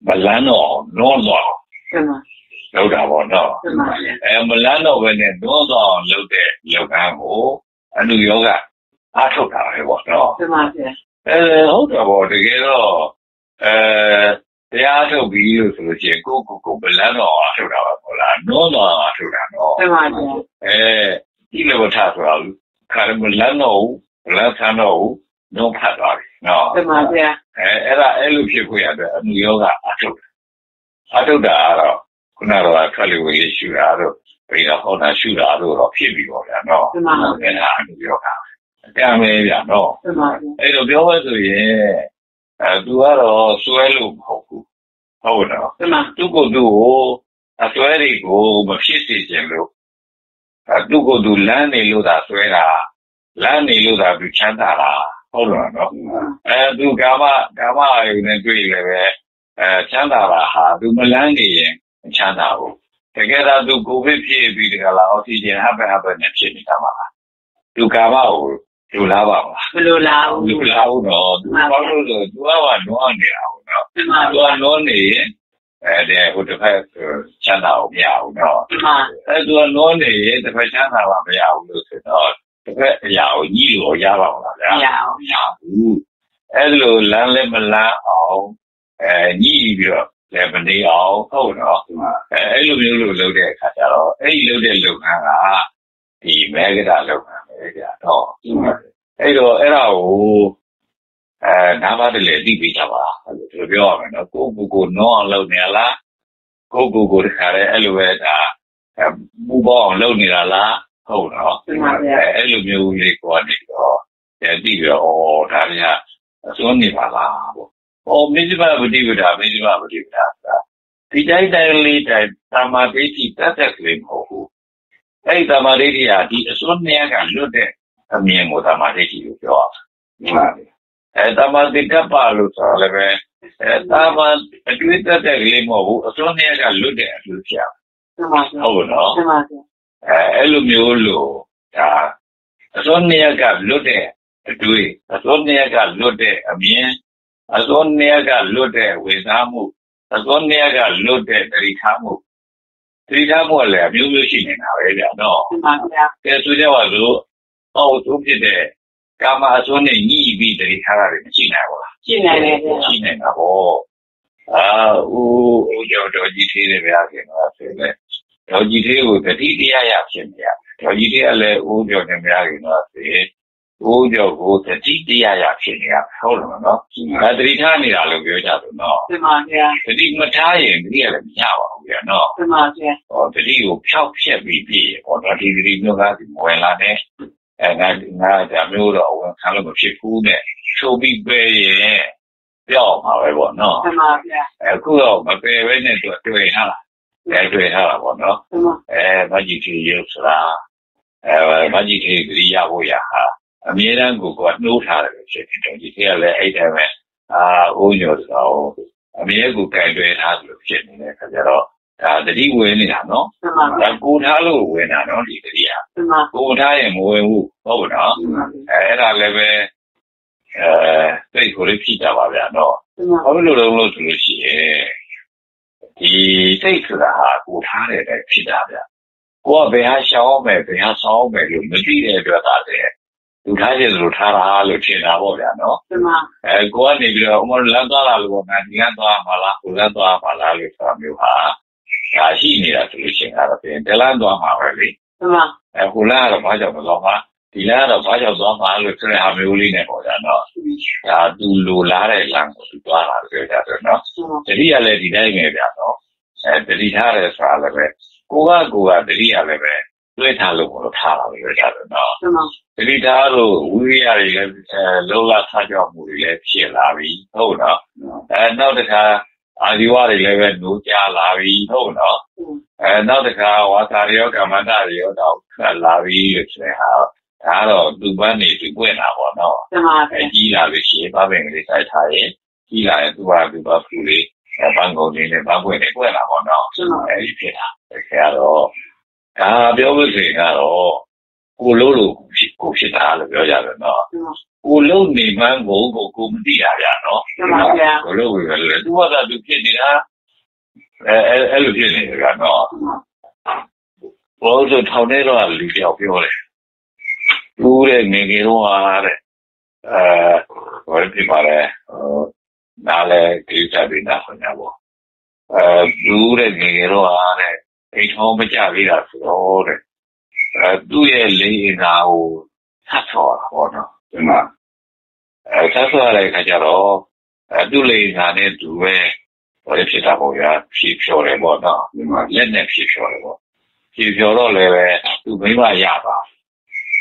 မလန်းတော့နောတော့ လောက်တာပေါ့နော်အဲမလန်းတော့ဘဲနဲ့နောတော့လောက်တဲ့လောက်ကန်းကိုအနုယောဂအားထုတ်တာပဲပေါ့နော်အဲဟုတ်တယ်ပေါ့တကယ်တော့အဲတရားထုတ်ပြီးလို့ဆိုလို့ရှိရင်ကိုကိုကိုဗလန်းတော်အားထုတ်တာပါဟုတ်လားနောတော်အားထုတ်တာနော်မှန်ပါဗျာအဲဒီလိုထဆိုတာခါမလန်းတော်ဗလန်းဆန်းတော်နှုတ်ဖတ်သွားပြီနော်မှန်ပါဗျာအဲအဲ့ဒါအဲ့လိုဖြစ်ခွင့်ရတဲ့အမှုယောဂအားထုတ်တာအားထုတ်တာကတော့ ခုနကတော့ထွက်လေဝေးရှူတာတော့ဘယ်တော့ဟောတာရှူတာတော့ဖြစ်ပြီးတော့ဗျာနော်မှန်ပါဗျာအဲ့ဒါအမှုယောဂအကံပဲဗျာနော်မှန်ပါဗျာအဲ့တော့ပြောလို့ဆိုရင်အဲသူကတော့စွဲလို့မဟုတ်ဘူးဟုတ်တော့သူ့ကိုယ်သူ့ကိုအစွဲတွေကိုမဖြစ်စေခြင်းလို့အဲသူ့ကိုယ်သူလမ်းနေလို့သာစွဲတာလမ်းနေလို့သာသူချမ်းသာတာဟုတ်တော့နော်အဲသူကာမကာမအယုန်နဲ့တွေ့လည်းပဲအဲချမ်းသာတာဟာသူမလန်းနေရင် ချမ်းသာဘူးတကယ်တော့သူကိုဗစ်ဖြစ်ပြီးတကလားအောက်ဆီဂျင်ဟပ်ပဲဟပ်ပဲနဲ့ဖြစ်နေတာပါသူကာမကိုလူလားပါမလားမလူလားဘူးလူလားဘူးတော့သူဘာလို့လဲသူကလွန်နေတာဟုတ်တော့သူကလွန်နေရင်အဲဒီဟိုတစ်ဖက်ချမ်းသာအောင်မရဘူးတော့အဲသူကလွန်နေရင်တစ်ဖက်ချမ်းသာမှာမရဘူးလို့ဆိုတော့တစ်ဖက်အရာကိုညှိလို့ရပါမလားဗျာမရဘူးမရဘူးအဲလိုလမ်းလည်းမလန်းအောင်အဲညှိပြီးတော့ လည်းမနေအောင်ဟုတ်တော့အဲအဲ့လိုမျိုးလို့လုပ်တဲ့အခါကျတော့အဲ့ဒီလုပ်တဲ့လုပ်ငန်းကဒီမဲကတာလုပ်ငန်းပဲကြာတော့အဲ့တော့အဲ့ဒါကိုအဲနာမတလေသိပေးကြပါအဲ့လိုပြောရမယ်နော်ကိုကိုကိုနောအောင်လုပ်နေလားကိုကိုကိုတခါတည်းအဲ့လိုပဲဒါပူပေါအောင်လုပ်နေတာလားဟုတ်နော်အဲ့လိုမျိုးလေးကိုကနေတော့အဲဒီပြီးတော့ဩဒါတွေကအစွန်းနေပါလားပေါ့ ဩမိစ္ဆမပฏิပဒါမိစ္ဆမပฏิပဒါဆိုတာဒီတိုင်းတိုင်းလေးတိုင်းသမာဓိတိတတ်တဲ့ကလေးမဟုတ်ဘူးအဲ့ဒီသမာဓိတိဟာဒီအစွန်းနေကလွတ်တဲ့အမြင်ကိုသမာဓိတိကိုပြောတာမှန်ပါအဲတမတိကပ္ပလို့ဆိုလည်းပဲအဲတာမအတွေ့အတက်တဲ့ကလေးမဟုတ်ဘူးအစွန်းနဲ့ကလွတ်တဲ့အတွေ့ဖြစ်ဟုတ်နော်အဲအဲ့လိုမျိုးလို့ဒါအစွန်းနဲ့ကလွတ်တဲ့အတွေ့အစွန်းနဲ့ကလွတ်တဲ့အမြင် အစွန်းနဲ့ကလွတ်တဲ့ဝေစားမှုအစွန်းနဲ့ကလွတ်တဲ့တတိထားမှုတတိထားမှုလည်းအမျိုးမျိုးရှိနေတာပဲဗျာနော်မှန်ပါဗျာကဲဆိုကြပါစို့ဟောသူဖြစ်တဲ့ကာမအစွန်းနဲ့ညှိပြီးတတိထားတာတွေမရှိနိုင်ဘူးလားရှိနိုင်တယ်ဗျာရှိနိုင်တာပေါ့အာဦးဦးကျော်တော်ကြီးသေးတယ်ဗျာခင်ဗျာဆိုလေတော်ကြီးသေးကိုတတိတရားရဖြစ်နေရတော်ကြီးသေးကလည်းဦးကျော်နေဗျာခင်ဗျာဆိုဦး ကျော်ကိုတတိတရားရဖြစ်နေရဟုတ်လားနော်ဒါတတိထားနေတာလို့ပြောကြတယ်နော်မှန်ပါဗျာတတိမထားရင်တတိကလည်းမရပါဘူးဗျာနော်မှန်ပါဗျာဟောတတိကိုဖျောက်ဖျက်ပြီးပြီဟောတော်ဒီတတိမျိုးကဒီမဝင်လာတဲ့အဲငါငါဒါမျိုးတော့ဝင်ခံလို့မဖြစ်ဘူးနဲ့ချိုးပြီးပဲရင်ပြောက်မှာပဲပေါ့နော်မှန်ပါဗျာအခုတော့မပယ်ပဲနဲ့သူတွေ့ထားတာအဲတွေ့ထားတာပေါ့နော်အဲမကြီးကြီးရုပ်ဆိုတာအဲမကြီးကြီးကြရဖို့ရဟာ အမြဲတမ်းကိုကနှိုးထားတယ်ဖြစ်တယ်တော်ကြီးကလည်းအဲ့တိုင်းပဲအာအိုးညိုဆိုတော့အမြဲကိုကြိုင်တွေ့ထားလို့ဖြစ်နေတဲ့ခါကျတော့ဒါတတိဝင်နေတာနော်ဒါကိုထားလို့ဝင်တာနော်ဒီတတိကကိုထားရင်မဝင်ဘူးဟုတ်နော်အဲအဲ့ဒါလည်းပဲအဲစိတ်ကိုလေးဖြစ်ကြပါဗျာနော်ဘာလို့လဲလို့ဆိုလို့ရှိရင်ဒီစိတ်ဆိုတာဟာကိုထားတဲ့အတိုင်းဖြစ်တာဗျကိုကဘယ်ဟာရှောင်းမယ်ဘယ်ဟာဆောင်းမယ်လို့မသိတဲ့အတွက်သာတဲ့ သူထားခြင်းလို့ထားတာလို့ထင်တာပေါ့ဗျာနော်ဒီမှာအဲကိုကနေပြီးတော့အမလမ်းသွားလာလို့ငါဒီကသွားမှာလားကိုလမ်းသွားမှာလားလို့ဆိုတာမျိုးဟာဒါရှိနေတာဆိုလို့ရှိရင်ကတော့ပြင်ဒလန်သွားမှာပဲလေဒီမှာအဲကိုလမ်းကတော့ဘာကြောင့်မသွားမှာဒီလမ်းကတော့ဘာကြောင့်သွားမှာလို့ဆိုတဲ့ဟာမျိုးလေးနဲ့ပေါ့ဗျာနော်ဒါသူလိုလားတဲ့လမ်းကိုသူသွားတာပြောကြတယ်နော်တတိယလည်းဒီတိုင်းပဲဗျာနော်အဲတတိထားတယ်ဆိုတာလည်းပဲကိုကကိုကတတိယလည်းပဲ တွေးထားလို့လို့ထားတာပဲပြောကြတယ်နော်ဒီမှာတတိထားလို့ဝိရိယတွေလည်းအဲလောလဆာကြောက်မှုတွေလည်းဖြစ်လာပြီဟုတ်နော်အဲနောက်တစ်ခါအာဒီဝတွေလည်းပဲနိုးကြလာပြီဟုတ်နော်အဲနောက်တစ်ခါဝါစာရောကမ္မန္တရောတော့ခက်လာပြီလို့ဆိုရင်ဟာဒါတော့သူ့ဘက်နေသူပွင့်တာပေါ့နော်ဒီမှာအဲကြီးလာလို့ရှိရင်ဘာပင်ကလေးစိုက်ထားရင်ကြီးလာရင်သူကသူကဖူလေးအဲဘန်ကုန်လေးနဲ့ဘာပွင့်နေပွင့်လာပေါ့နော်အဲဒီဖြစ်တာတကယ်တော့ ဒါပြောလို့ဆိုရင်ကတော့ကိုလို့လို့ဖြစ်ကိုဖြစ်တာလို့ပြောကြတယ်နော်ဒီမှာကိုလုံးနေမှန်းကိုကိုကိုမသိရဗျာနော်မှန်ပါဗျာကိုလုံးပဲလေသူကသာသူဖြစ်နေတာအဲအဲအဲ့လိုဖြစ်နေကြတာနော်ဘောဆိုထောင်ထဲတော့လူပြောက်ပြောတယ်သူတဲ့ငယ်ငယ်တော့အားတဲ့အဲဘာဖြစ်ပါလဲဟိုနားလေဒီစားပြီးနားခွင့်ရပါအဲသူတဲ့ငယ်ငယ်တော့အားတဲ့ အိမ်ထောင်မကြသေးတာဆိုတော့တဲ့အဲသူ့ရဲ့လိင်အင်္ဂါကိုသတ်ဆော်တာပေါ့နော်ဒီမှာအဲဆက်ဆွရတဲ့အခါကျတော့အဲသူ့လေငါနဲ့သူပဲဘာလဲဖြစ်တာပေါ့ဗျာဖြီးဖြော်တယ်ပေါ့နော်ဒီမှာလက်နဲ့ဖြီးဖြော်တယ်ပေါ့ဖြီးဖြော်တော့လည်းပဲသူမိမရပါ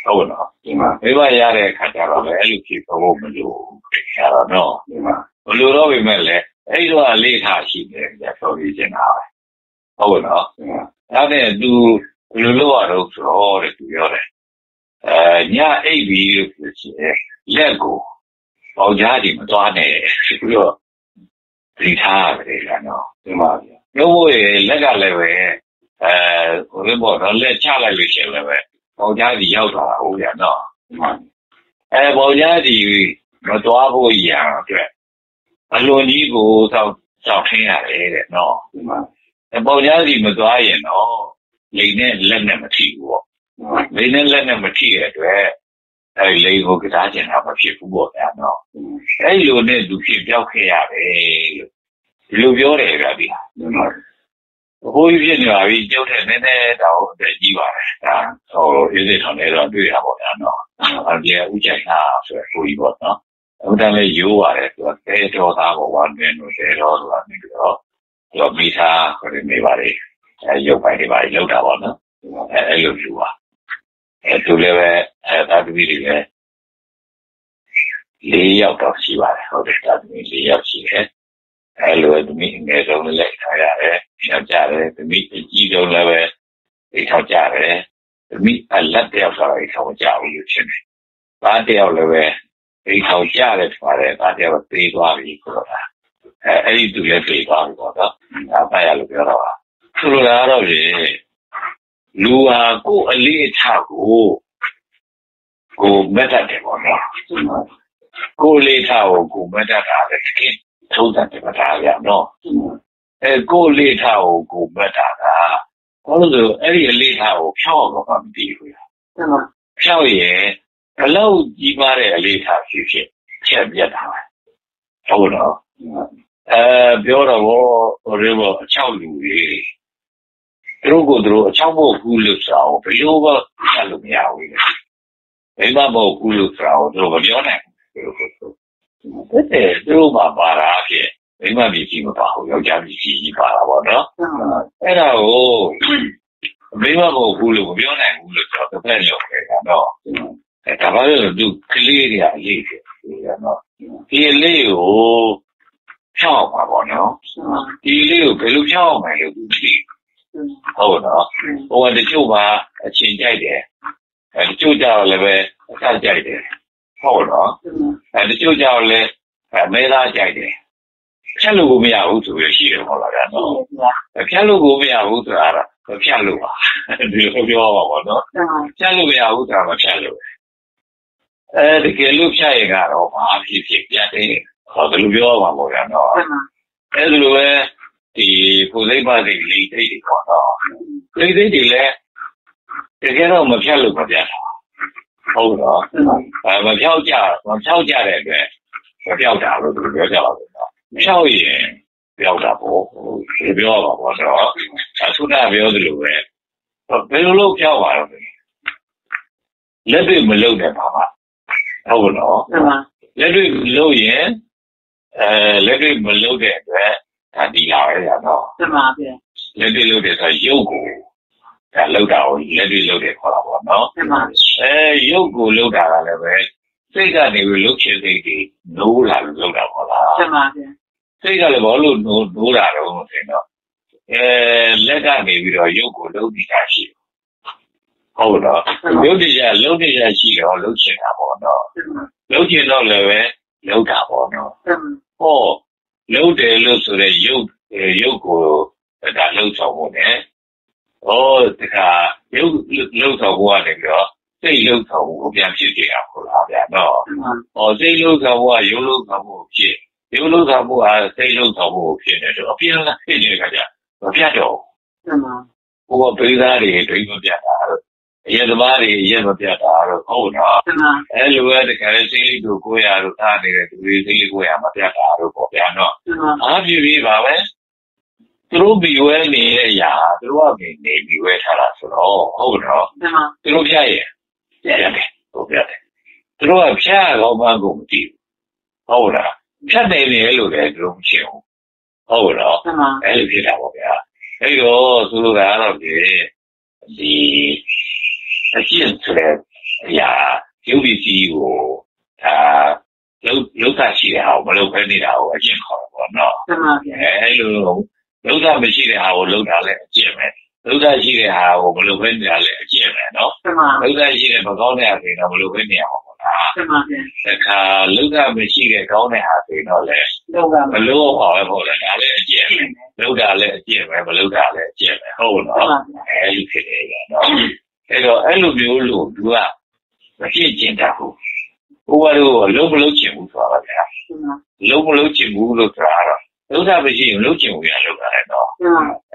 ဟုတ်နော်ဒီမှာမိမရတဲ့အခါကျတော့လည်းအဲ့လိုဖြီးဖြော်ဖို့မလိုဘူးခါတော့နော်ဒီမှာမလိုတော့ပေမဲ့လည်းအဲ့တော့အလေးထားရှိတယ်ကြာဖြော်ပြီးကျင်တာပဲ ဟုတ်နော်ဒီမှာအဲ့ဒါသူဘယ်လိုလုပ်ရတော့ဆိုတော့တဲ့သူပြောတယ်အဲညအိပ်ပြီးလို့ပြောချင်လက်ကိုပေါကြားဒီမသွားနဲ့ပြီးတော့ဒီထားရတယ်ကနော်ဒီမှာပြောဖို့ရလက်ကလည်းပဲအဲဟိုလိုပေါ့တော့လက်ချလိုက်လို့ရှိရင်လည်းပဲပေါကြားဒီရောက်သွားတာဟုတ်ရနော်ဒီမှာအဲပေါကြားဒီမသွားဖို့ရံအတွက်အလွန်ကြီးကိုစောက်စောက်ထင်းရတယ်တဲ့နော်ဒီမှာအဲ ပေါကြားဒီမသွားရင်တော့လိန်နဲ့လက်နဲ့မထိဘူးပေါ့လိန်နဲ့လက်နဲ့မထိတဲ့အတွက်အဲလေကိုကစားကျင်တာမဖြစ်ဘူးပေါ့ဗျာနော်အဲလိုနဲ့သူဖြစ်ပြောက်ခဲ့ရတယ်လို့ဒီလိုပြောတယ်ဗျာဒီဟာဟိုကြီးဖြစ်နေပါပြီကျုပ်တဲ့နည်းနည်းတော့အသက်ကြီးပါတယ်ဒါဟိုအေးစစ်ထောင်နေတော့တွေ့ရပါဗျာနော်အဲဒီဥကြိုက်တာဆိုရကိုကြီးပေါ့နော်အခုတည်းလည်းရိုးပါတယ်သူကတဲတော်သားပေါ့ဝါနေလို့တဲတော်ဆိုတာနေပြီးတော့ သူကမိသားခေါ်နေပါလေအဲရုပ်ပိုင်တွေပါလောက်တာပေါ့နော်အဲအဲ့လိုယူပါအဲသူလည်းပဲအဲသာသမီတွေလည်းလေးယောက်တော့ရှိပါတယ်ဟုတ်တယ်သာသမီလေးယောက်ရှိတယ်အဲလိုသမီးအငယ်ဆုံးလည်းလိုက်ထားရတယ်ယောက်ျားလည်းသမီးအကြီးဆုံးလည်းပဲအိတ်ထောက်ကြတယ်သမီးအလက်တယောက်ဆိုတော့အိတ်ထောက်ကြဘူးလို့ရှင်းတယ်သားတယောက်လည်းပဲအိတ်ထောက်ကြတယ်ဆိုတော့သားတယောက်သေးသွားပြီဆိုတော့ အဲအဲ့ဒီသူလည်းသေးသွားပြီပေါ့နော်ဒါပါရလို့ပြောတော့ဆိုလိုတာကတော့လေလူဟာကိုယ်အလေးအထားကိုကိုမက်တတ်တယ်ပေါ့နော်ကိုယ်လေးထားကိုကိုမက်တတ်တာလည်းတကယ်ထုံးတယ်မထားရနော်အဲကိုယ်လေးထားကိုကိုမက်တာကဘာလို့လဲအဲ့ဒီအလေးထားကိုဖြောက်အောင်တော့မသိဘူးဒီမှာဖြောက်ရင်ဘလောက်ကြီးမားတဲ့အလေးထားဖြစ်ဖြစ်ချက်ပြတ်တာပဲဟုတ်တော့ အဲပြောတော့ဟိုရေဘောအချောက်လူကြီးသူတို့ကိုသူတို့အချောက်ဖို့ဘူးလို့ဆိုတော့ဘယ်လိုမှဆက်လို့မရဘူးလေဘယ်မှမဟုတ်ဘူးလို့ဆိုတော့သူတို့မပြောနိုင်ဘူးသူတို့ကိုတဲ့သူတို့မှပါတာဖြစ်မိမပြည်ကြီးမပါဘူးယောက်ျားပြည်ကြီးပါတာပေါ့နော်အဲ့ဒါကိုမိမမဟုတ်ဘူးလို့မပြောနိုင်ဘူးလို့ဆိုတော့တစ်ဖက်လောက်ခဲ့တာတော့အဲဒါပါလို့သူကလေးတွေအလေးဖြစ်တယ်နော်ဒီအလေးကို ဖြောက်ပါပေါ့နော်ဒီလေးကိုဘယ်လိုဖြောက်အောင်လဲလို့သူသိဟုတ်နော်ဟိုကတချို့ကအချင်းကြိုက်တယ်အဲတချို့ကြတော့လည်းပဲအဆက်ကြိုက်တယ်ဟုတ်နော်အဲတချို့ကြတော့လည်းအဲမဲသားကြိုက်တယ်ဖြတ်လို့ကိုမရဘူးဆိုရရှိတယ်ဟုတ်လားဗျာနော်ဖြတ်လို့ကိုမရဘူးဆိုတာကဖြတ်လို့ပါဒီလိုပြောပါပေါ့နော်ဖြတ်လို့မရဘူးဆိုတာမဖြတ်လို့အဲတကယ်လို့ဖြတ်ရင်ကတော့ဘာဖြစ်ဖြစ်ပြတ်တယ်ဟော ဘယ်လိုပြောပါပေါ့ဗျာနော်အဲဒါလိုပဲတဒီကိုစိတ်ပါစိတ်လိမ့်သိတွေပေါ့နော်လိမ့်သိတွေလည်းတကယ်တော့မဖြတ်လို့မပြတ်တာဟုတ်တော့အဲမဖြောက်ကြမဖြောက်ကြတဲ့အတွက်မပြောက်တာလို့သူပြောကြပါဘူးနော်ဖြောက်ရင်ပြောက်တာပေါ့ဒီပြောပါပေါ့နော်အခုနပြောသလိုပဲဘယ်လိုလုပ်ဖြောက်ပါတော့လက်တွေ့မလုပ်တဲ့ဘာမှဟုတ်တော့လက်တွေ့မလုပ်ရင် အဲလက်တွေ့မလုပ်တဲ့အတွက်ဒါဒီလာပဲရတော့မှန်ပါဗျာလက်တွေ့လုပ်တဲ့ဆိုရုပ်ကိုဒါလောက်တာကိုလက်တွေ့လုပ်တယ်ခေါ်တာပေါ့နော်မှန်ပါအဲရုပ်ကိုလောက်တာကလည်းပဲစိတ်ကနေပြီးလှုပ်ချင်စိတ်တွေနိုးလာလို့လောက်တာပေါ့လားမှန်ပါဗျာစိတ်ကလည်းဘာလို့နိုးနိုးတာတော့မသိတော့အဲလက်ကနေပြီးတော့ရုပ်ကိုလှုပ်ပြီးတာရှိဟုတ်တော့ရုပ်တရားလှုပ်တရားရှိတော့လှုပ်ချင်တာပေါ့နော်လှုပ်ချင်တော့လည်းပဲလှုပ်တာပေါ့နော် ဟောလှုပ်တယ်လို့ဆိုရဲရုပ်ရုပ်ကိုဒါလှုပ်ဆောင်ဖို့ ਨੇ ဟောတခါရုပ်လှုပ်ဆောင်ဖို့ကနေပြီးတော့စိတ်လှုပ်ဆောင်ဖို့ပြန်ဖြစ်ကြရပါလားဗျာနော်ဟောစိတ်လှုပ်ဆောင်ဖို့ကရုပ်လှုပ်ဆောင်ဖို့ဖြစ်ရုပ်လှုပ်ဆောင်ဖို့ကစိတ်လှုပ်ဆောင်ဖို့ဖြစ်နေတော့အပြန်လာဖြစ်နေတဲ့ခါကျမပြတ်တော့ဘူးဟောပိသားတွေဒိဋ္ဌိမပြတ်တာတော့ အရသမားတွေရက်မပြတ်တာတော့ဟုတ်တော့အဲလိုပဲတခါလေစိတ်လေးကိုကိုရတော့ထားနေတဲ့သူတွေစိတ်လေးကိုရမပြတ်တာတော့ပေါ့ဗျာနော်အားပြည့်ပြီးပါပဲသူတို့ပြီးဝဲနေရဲ့ຢာသူတို့ကနေနေပြီးဝဲထားတာဆိုတော့ဟုတ်တော့သူတို့ပြရဲ့ပြရတယ်ဟုတ်ပြတယ်သူတို့ကဖြတ်ကောင်းမှကိုမသိဘူးဟုတ်လားဖြတ်နေတယ်လို့လည်းသူတို့မရှင်းဘူးဟုတ်တော့အဲ့လိုဖြစ်တာပေါ့ဗျာအဲ့တော့သူတို့ကတော့ဒီဒီ အကျင့်ဆိုတဲ့အရာရုပ်ပစ္စည်းကိုဒါလောက်လောက်တာရှိတဲ့ဟာကိုမလုပ်ဘဲနေတာကိုအကျင့်ခေါ်တာပေါ့နော်မှန်ပါဗျာအဲလိုလောက်တာမရှိတဲ့ဟာကိုလုပ်တာလည်းအကျင့်ပဲလောက်တာရှိတဲ့ဟာကိုမလုပ်ဘဲနေတာလည်းအကျင့်ပဲနော်မှန်ပါလောက်တာရှိတဲ့မကောင်းတဲ့ဟာတွေတော့မလုပ်ဘဲနေရမှာပေါ့လားမှန်ပါဗျာတခါလောက်တာမရှိတဲ့ကောင်းတဲ့ဟာတွေတော့လည်းလုပ်တာမလုပ်ပါပဲပေါ့လေဒါလည်းအကျင့်ပဲလောက်တာလည်းအကျင့်ပဲမလုပ်တာလည်းအကျင့်ပဲဟုတ်နော်အဲဒီဖြစ်နေရနော် အဲ့တော့အဲ့လိုမျိုးလို့သူကမဖြစ်ကျင်တတ်ဘူးဘုရားတို့လုံးမလုံးချင်ဘူးဆိုတာပါဗျာလုံးမလုံးချင်ဘူးလို့ဆိုတာတော့လုံးတာမရှိရင်လုံးချင်ဘူးရလို့ရတယ်တော့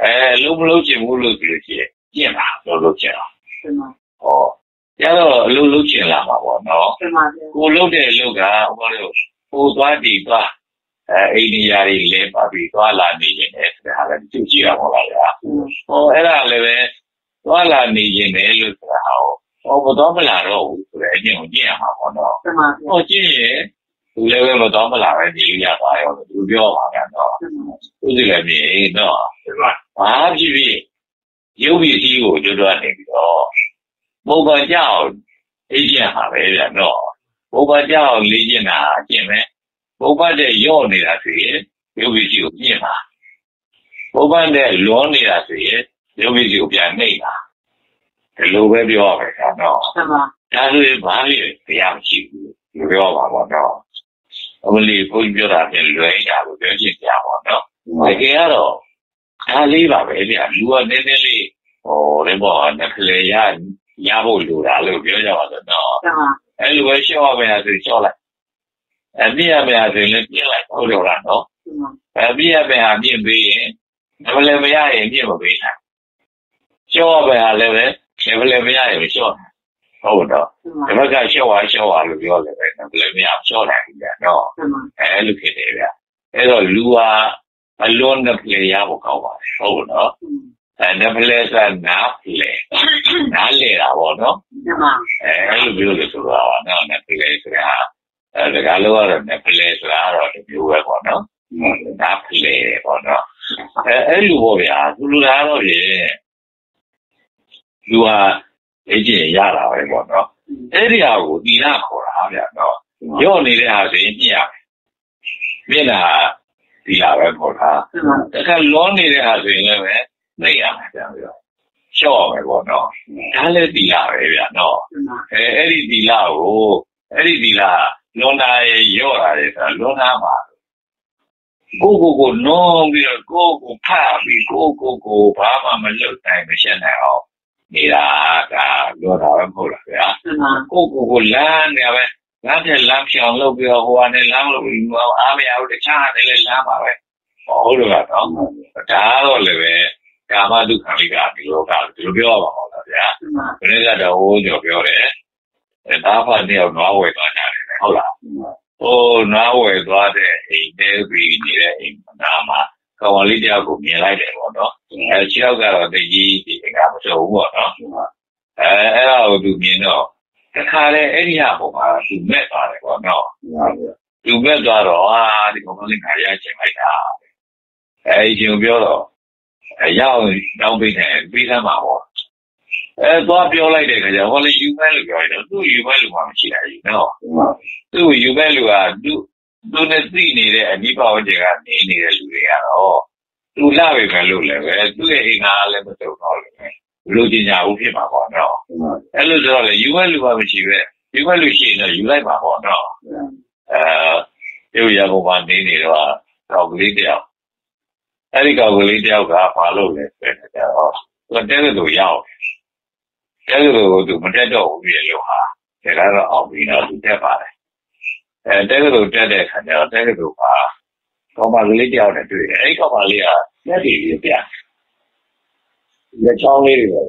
အဲလုံးမလုံးချင်ဘူးလို့ပြောချင်ကျင့်ပါလို့လို့ချင်အောင်ဟောကျတော့အလုံးလုံးချင်လာမှာပေါ့နော်ကိုလုံးတဲ့အလုပ်ကဘုရားတို့ဟိုသွားဒီသွားအဲအိန္ဒိယတွေလဲပါပြီးသွားလာနေနေတယ်ဆိုတာလည်းသူကြည့်ရမှာပါဗျာဟောအဲ့ဒါလည်းပဲ သွားလာနေရင်လည်းလို့ဆိုတာဟောမတော်မလာတော့ဘူးဆိုတဲ့အကျင့်ကိုကျင့်ရမှာပေါ့နော်ဟောကျင့်ရင်သူလည်းပဲမတော်မလာပဲနေရပါရောသူပြောပါကတော့သူစီလည်းမြေတော့ဘာဖြစ်ဖြစ်ရုပ်ပစ္စည်းကိုကျွတ်တော့နေပြီးတော့ပုံကကြောက်အေးကျင့်ပါပဲဗျာတော့ပုံကကြောက်လေးကျင့်တာအကျင့်ပဲပုံပတ်တဲ့ရော့နေတာဆိုရင်ရုပ်ပစ္စည်းကိုကျင့်ပါပုံပတ်တဲ့လွန်နေတာဆိုရင် ရုပ်ပစ္စည်းကိုပြန်နှိပ်တာဒီလိုပဲပြောရမယ်ကွာနော်မှန်ပါဒါဆိုရင်ဘာဖြစ်တရားမရှိဘူးလို့ပြောပါပေါ့နော်အမလီဘုန်းကြီးပြောတာပြန်လွယ်တာလို့ပြောချင်ကြပါတော့တကယ်ကတော့ဒါလေးပါပဲဗျာလူကနည်းနည်းလေးဟိုလည်းပေါ့နှစ်ကလေးရရဖို့လိုတာလို့ပြောကြပါတော့နော်အဲ့လိုပဲရှော့ရမယ်ဆိုရှော့လိုက်အပြည့်ရမယ်ဆိုရင်ပြည့်လိုက်ဟုတ်တယ်လားနော်အပြည့်ရမယ်အပြည့်ပေးရင်မလည်းမရရင်ပြည့်မပေးနိုင် ရှော့ရမယ်လည်းပဲရှင်ဘယ်မရရင်လျှော့ဟုတ်တော့ဒီဘက်ကလျှော့ပါလျှော့ပါလို့ပြောတယ်ပဲဘယ်မရလျှော့နိုင်ဘူးဗျတော့အဲလိုဖြစ်နေဗျအဲ့တော့လူဟာအလွန်နဲ့ပြေရဖို့ကောင်းပါတယ်ဟုတ်တော့အဲနဖလဲဆိုနားလေနားလေတာပေါ့နော်အဲအဲ့လိုပြောလို့ဆိုတော့နော်နဖလဲဆိုတာအဲဒါကလို့ကတော့နဖလဲဆိုတာတော့ဒီမျိုးပဲပေါ့နော်နားလေပေါ့နော်အဲအဲ့လိုပေါ့ဗျာသူလူသားတော့ဖြင့် လူဟာလေ့ကျင့်ရတာပဲပေါ့နော်အဲ့ဒီဟာကိုဒီနာခေါ်တာဗျာနော်ရော့နေတဲ့ဟာဆိုရင်ပြရမယ်မျက်နှာဒီလာပဲခေါ်တာတခါလောနေတဲ့ဟာဆိုရင်လည်းပဲနှိပ်ရမယ်ဗျာပြောရှော့မယ်ပေါ့နော်ဒါလည်းဒီလာပဲဗျာနော်အဲအဲ့ဒီဒီလာကိုအဲ့ဒီဒီလာလွန်တာရဲ့ရော့တာရဲ့ဆိုတာလွန်တာပါကိုကိုကိုနုံးပြီးတော့ကိုကိုဖတ်ပြီးကိုကိုကိုဘာမှမလုပ်နိုင်မရှင်းနိုင်အောင် နေတာကပြောတာပဲမဟုတ်လားဗျာကိုကိုကိုလမ်းနေပဲလမ်းတဲ့လမ်းဖြောင်လုပ်ပြီးတော့ဟိုကနေလမ်းလုပ်ပြီးအားမရဘူးတခြားတယ်လည်းလမ်းပါပဲဩဟုတ်တယ်ကတော့ဒါတော့လည်းပဲကာမဒုက္ခလေးကဒီလောကဒီလိုပြောပါတော့ဗျာဘယ်နဲ့ကတော့ဟိုကြောပြောတယ်ဒါဖတ်နေအောင်နွားဝယ်သွားကြတယ်ဟုတ်လားဟိုနွားဝယ်သွားတဲ့အိမ်တဲပြီးနေတဲ့အိမ်နာမှာ ကောင်မလေးတယောက်ကိုမြင်လိုက်တယ်ပေါ့နော်အဲခြေောက်ကတော့တကြီးဒီကမဆိုဘူးပေါ့နော်အဲအဲ့ဒါကိုသူမြင်တော့တခါလေအဲ့ဒီဟာပုံမှာသူမဲ့သွားတယ်ပေါ့နော်သူမဲ့သွားတော့အာဒီကောင်မလေးခါရချင်လိုက်တာအဲဒီချိန်ပြောတော့အဲရောက်တောင်းပေးတယ်ပြီးသမှာပေါ့အဲသွားပြောလိုက်တဲ့ခါကျဟောလေယူမဲ့လို့ပြောတယ်သူယူမဲ့လို့မှမရှိတာယူနော်သူယူမဲ့လူကသူ သူနဲ့သိနေတဲ့အနိပါဝကျကနေနေတဲ့လူတွေကတော့သူလာပဲပဲလို့လည်းပဲသူ့ရဲ့အိမ်ကလည်းမတုံတော့လို့ပဲလူချင်းညာဦးဖြစ်မှာပေါ့နော်အဲ့လိုဆိုတော့လေယူမဲ့လူကမရှိပဲယူမဲ့လူရှိရင်တော့ယူလိုက်ပါပေါ့နော်အဲရုပ်ရပုံမှာနေနေတော့တော့ကလေးတယောက်အဲ့ဒီကောင်ကလေးတယောက်ကဘာလုပ်လဲဆိုတော့သူတဲတဲ့သူရောက်တယ်တဲတဲ့သူကသူမတက်တော့ဘူးပြေလို့ဟာဒါကတော့အောင်ပြီးတော့သူတက်ပါတယ် အဲတဲတဲ့သူတက်တဲ့ခါကျတော့တဲတဲ့သူကကောင်မလေးတယောက်နဲ့တွေ့တယ်အဲ့ဒီကောင်မလေးကလက်တွေပြပြလက်ချောင်းလေးတွေပဲ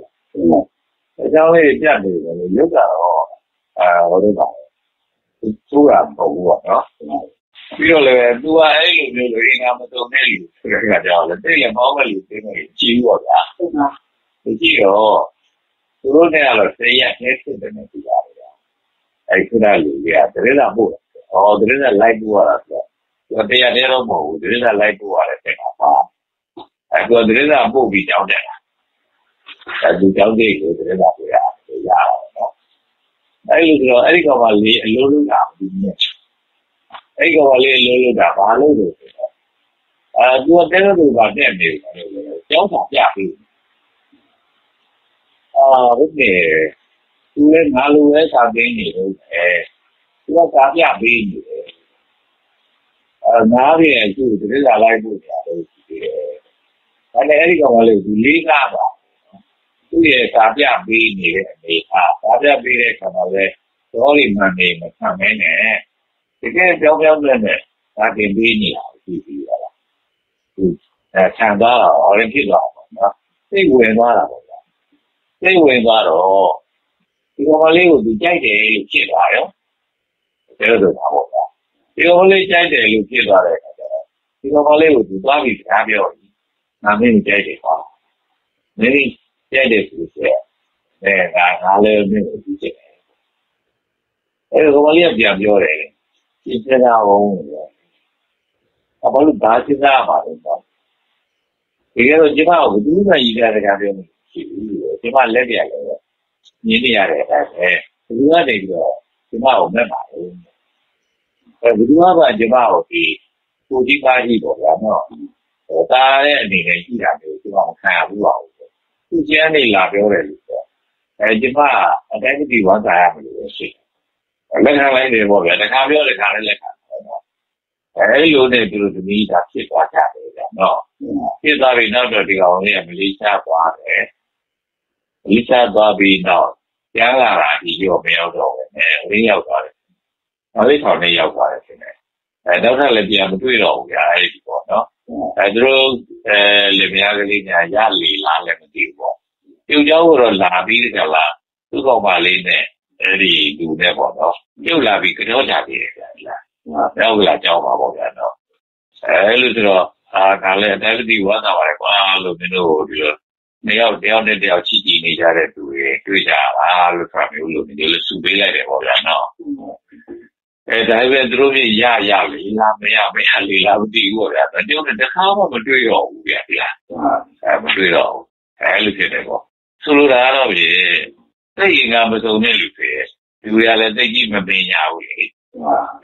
လက်ချောင်းလေးတွေပြနေတယ်လို့ရုပ်ကတော့အဲဟိုလိုပါသူကပုံပေါ့နော်ပြီးတော့လည်းသူကအဲ့လိုမျိုးလိုအင်္ဂါမတုံတဲ့လူဆိုတဲ့အခါကျတော့လည်းတိတ်လည်းမောင်းမဲ့လူတွေနဲ့ကြီးပေါ့ဗျာဟုတ်ပါဘူးကြည့်တော့သူတို့နဲ့ကတော့ဆေးရခဲဖြစ်တယ်နဲ့ပြရတယ်ဗျာအဲ့ဒီကလူတွေကတရေလာပို့ တယ်ဟောတရေလာလိုက်ပို့ရတာဆိုတော့တရားတည်းတော့မဟုတ်ဘူးတရေလာလိုက်ပို့ရတယ်တဲ့ကပါအဲ့တော့တရေလာပို့ပြီးကြောင်းတယ်အဲ့ဒီကြောင်းတဲ့ကိုတရေလာပို့ရတယ်ရတာနော်အဲ့လိုဆိုတော့အဲ့ဒီကောင်ကလေအလုံးလုံးတာဘူးမြင်အဲ့ကောင်ကလေးလုံးလုံးတာဘာလို့လဲဆိုတော့အဲသူကတဲလို့ကတက်နေတယ်လို့ကျောင်းစာပြပြီးအာဟုတ်တယ်သူလည်းငါလိုပဲစာပင်းနေလို့အဲ သူကစာပြပြီးနေတယ်အဲငါရဲ့အခုတကယ်လာလိုက်ဖို့ကြာလို့ရှိတယ်ဒါနဲ့အဲ့ဒီကောင်ကလေးဒီလေးကားပါသူ့ရဲ့စာပြပေးနေတဲ့အနေအားစာပြပေးတဲ့ခါမှာပဲသောရိမန်နေမဆံမဲနဲ့တကယ်ကြောင်းကြောင်းနဲ့ဒါတင်ပေးနေတာရှိပြီလားသူအဲဆံသွားတာအော်ရင်ဖြစ်သွားပါတော့စိတ်ဝင်သွားတာပေါ့ဗျာစိတ်ဝင်သွားတော့ဒီကောင်လေးကိုသူကြိုက်တယ်လို့ဖြစ်သွားရော ဒါတော့ပါပေါ့ဗျာဒီကောင်လေးကြိုက်တယ်လို့ဖြစ်သွားတဲ့အခါကျတော့ဒီကောင်လေးကိုသူသွားပြီးစကားပြောတယ်ငါမင်းကြိုက်တယ်ပါမင်းကြိုက်တယ်ဆိုတော့အဲငါငါလည်းမင်းကိုကြည့်တယ်အဲကောင်လေးကပြန်ပြောတယ်ဒီစကားအောင်အဘလို့ဒါစဉ်းစားပါလို့တော့ဒီကတော့ကျမကဘယ်သူမှရည်ရတဲ့ကားပြောနေရှိဘူးကျမလက်ပြလည်းညင်းနေရတဲ့အတိုင်းပဲဘယ်သူကနေပြီးတော့ ကျမကိုမဲ့ပါလို့အဲဘယ်သူမှပါကျမကိုဒီကိုကြီးကားကြီးပေါ့ဗျာနော်ဟိုတားတဲ့အနေနဲ့ရှိတာမျိုးကျမမခံရဘူးပါဘူးသူကျန်းနေလာပြောတယ်လို့ဆိုအဲကျမအတိုင်းတည်းဝမ်းသာရမလို့ရှိတယ်လက်ခံလိုက်တယ်ပေါ့ဗျာတခါပြောတခါလည်းလက်ခံတယ်နော်အဲဒီလိုနဲ့သူတို့သမီးဒါဖြစ်သွားကြတယ်ဗျာနော်ဖြစ်သွားပြီးနောက်တော့ဒီကောင်လေးကမလေးရှားသွားတယ်မလေးရှားသွားပြီးတော့ ပြန်လာတာဒီရောမရောက်တော့ဘူးအဲဝင်းရောက်သွားတယ်။နောက်လေးထောင်နဲ့ရောက်သွားတယ်ရှင်လေ။အဲနောက်ထပ်လည်းပြန်မတွေ့တော့ဘူးဗျာအဲ့ဒီပေါ့နော်။အဲသူတို့အဲလင်မယားကလေးညာရလေလားလည်းမသိဘူးပေါ့။ပြုတ်ကြောက်တော့လာပြီးတကလားသူ့ကောင်မလေးနဲ့အဲ့ဒီလူနဲ့ပေါ့နော်။ပြုတ်လာပြီးကြောကြပြေးတယ်ဗျာ။ဟုတ်လားကြောက်ပါပေါ့ဗျာနော်။အဲလိုဆိုတော့အာဒါလည်းအတိုင်းတိဝါသာပါလေကွာလို့မင်းတို့ဒီလို နှစ်ယောက်တယောက်နဲ့တယောက်ချစ်ကြည်နေကြတဲ့သူတွေတွေ့ကြတာလို့ဆိုတာမျိုးလို့ဒီလိုစုပေးလိုက်တယ်ပေါ့ဗျာနော်အဲဒါပဲသူတို့ပြရရလေလားမရမရလေလားမသိဘူးပေါ့ဗျာတချို့တခါမှမတွေ့တော့ဘူးဗျာဗျာအဲမတွေ့တော့ဘူးအဲလိုဖြစ်တယ်ပေါ့ဆိုလိုတာကတော့ပြည့်သိရင်ကမစုံတဲ့လူတွေလူတွေကလည်းသိကြီးမပင်ညာဘူးလေ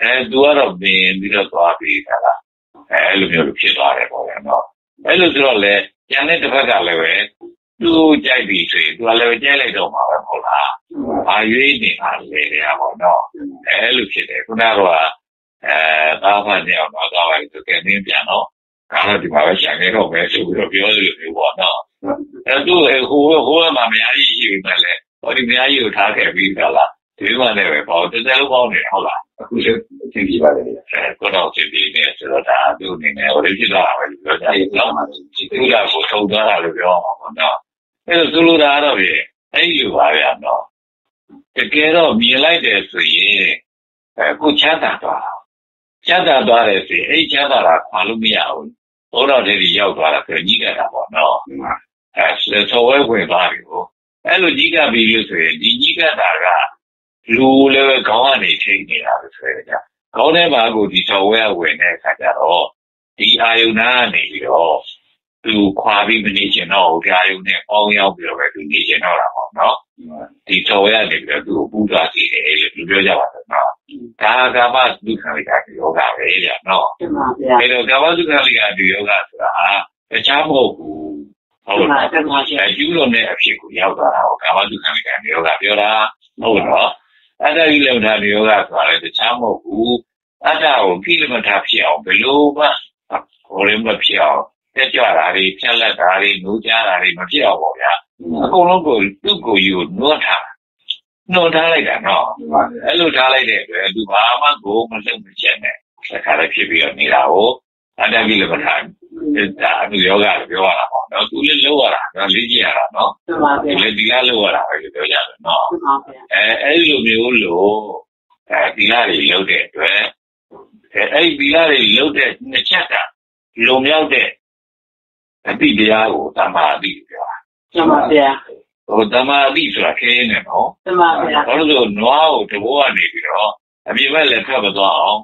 အဲသူကတော့ပင်ပြီးတော့သွားပြီးတာလားအဲလိုမျိုးဖြစ်သွားတယ်ပေါ့ဗျာနော်အဲလိုဆိုတော့လေ ကျန်တဲ့တစ်ဖက်ကလည်းပဲသူကြိုက်ပြီဆိုရင်သူကလည်းကြိုက်လိုက်တော့မှာပဲမဟုတ်လား။ဘာရွေးနေတာလဲတဲ့ပေါ့နော်။အဲလိုဖြစ်တယ်ခုနကတော့အဲသားမနဲ့အောင်တော့သွားပါလိမ့်ဆိုကဲနင်းပြန်တော့ကားတော့ဒီမှာပဲရှာနေတော့ပဲဆိုပြီးတော့ပြောလို့မျိုးပေါ့နော်။အဲသူဟိုဟိုမှာမများကြီးရှိပြီမဲ့လေဟောဒီမများကြီးကိုထားခဲ့ပြီးသားလား ဒီမှာလည်းပဲပေါ့တကယ်လို့ပေါင်းနေဟုတ်လားအခုလည်းသင်ပြပါတယ်အဲကတော့သင်ပြနေဆိုတော့ဒါသူ့အနေနဲ့ဟိုလိုဖြစ်သွားတာပဲလို့ပြောကြတယ်နော်ဒီကုလကိုထုံသွားတာလို့ပြောအောင်ပေါ့နော်အဲ့လိုဆိုလိုတာတော့ပြအဲ့ဒီလိုပါဗျာနော်တကယ်တော့မြင်လိုက်တယ်ဆိုရင်အခုချမ်းသာသွားတာချမ်းသာသွားတယ်ဆိုရင်အဲ့ချမ်းသာတာခွာလို့မရဘူးဘုရားတည်းရောက်သွားတာဆိုညှိကြတာပေါ့နော်အဲဆောဝဲဝင်သွားပြီကိုအဲ့လိုညှိကပြီးလို့ဆိုရင်ဒီညှိကတာက လူလည်းပဲခေါင်းကနေထိနေတာလို့ဆိုရကြခေါင်းထဲမှာကိုဒီဆောဝဲဝင်တဲ့အခါကျတော့ဒီအာယုနာကနေပြီးတော့သူခွာပြီးမနေချင်တော့ဘူးအာယုနဲ့ပေါင်းရောက်ပြီးတော့ပဲသူနေချင်တော့တာပေါ့နော်ဒီဆောဝဲကနေပြီးတော့သူ့ကိုပူသွားစီတယ်လို့သူပြောကြပါတော့နော်ဒါကာမဒုက္ခလိကဒီယောဂပဲဗျာနော်တမန်ဗျာအဲတော့ကာမဒုက္ခလိကဒီယောဂဆိုတာတခြားမဟုတ်ဘူးဟုတ်လားတမန်ဗျာအဲကျူးလွန်တဲ့အဖြစ်ကိုရောက်သွားတာဟောကာမဒုက္ခလိကဒီယောဂပြောတာဟုတ်တော့ အတ္တကိလမထာဒီယောဂဆိုတာလည်းတခြားမဟုတ်ဘူးအတ္တကိုကိလမထာဖြစ်အောင်ဘယ်လိုမှဟိုလည်းမဖြစ်အောင်တက်ကြွတာတွေဖြက်လက်တာတွေနှိုးကြတာတွေမဖြစ်အောင်ပေါ့ဗျာအကုန်လုံးကိုသူ့ကိုယ်ယူနှောထားနှောထားလိုက်တာနော်အဲ့လိုထားလိုက်တဲ့အတွက်သူဘာမှကိုမလုံမချက်နဲ့တစ်ခါလည်းဖြစ်ပြီးတော့နေတာကို အတ္တကိလမထာဒါအမှုယောဂလို့ပြောရတာပေါ့နော်သူလည်းလောက်ရတာနော်လေ့ကျင့်ရတာနော်တမန်ဒီဗျာလည်းဒီလားလောက်ရတာပဲလို့ပြောကြတယ်နော်တမန်ဗျာအဲအဲ့ဒီလိုမျိုးလို့အဲဒီလားတွေလောက်တဲ့အတွက်အဲအဲ့ဒီဒီလားတွေလောက်တဲ့နှစ်ချက်ကလုံမြောက်တဲ့အတိတရားကိုတမ္မာအတိပြောတာတမန်ဗျာဟိုတမ္မာအတိဆိုတာခဲနေနော်တမန်ဗျာဘာလို့လဲဆိုတော့နွားကိုတဘိုးကနေပြီးတော့အပြင်ဘက်လည်းထွက်မသွားအောင်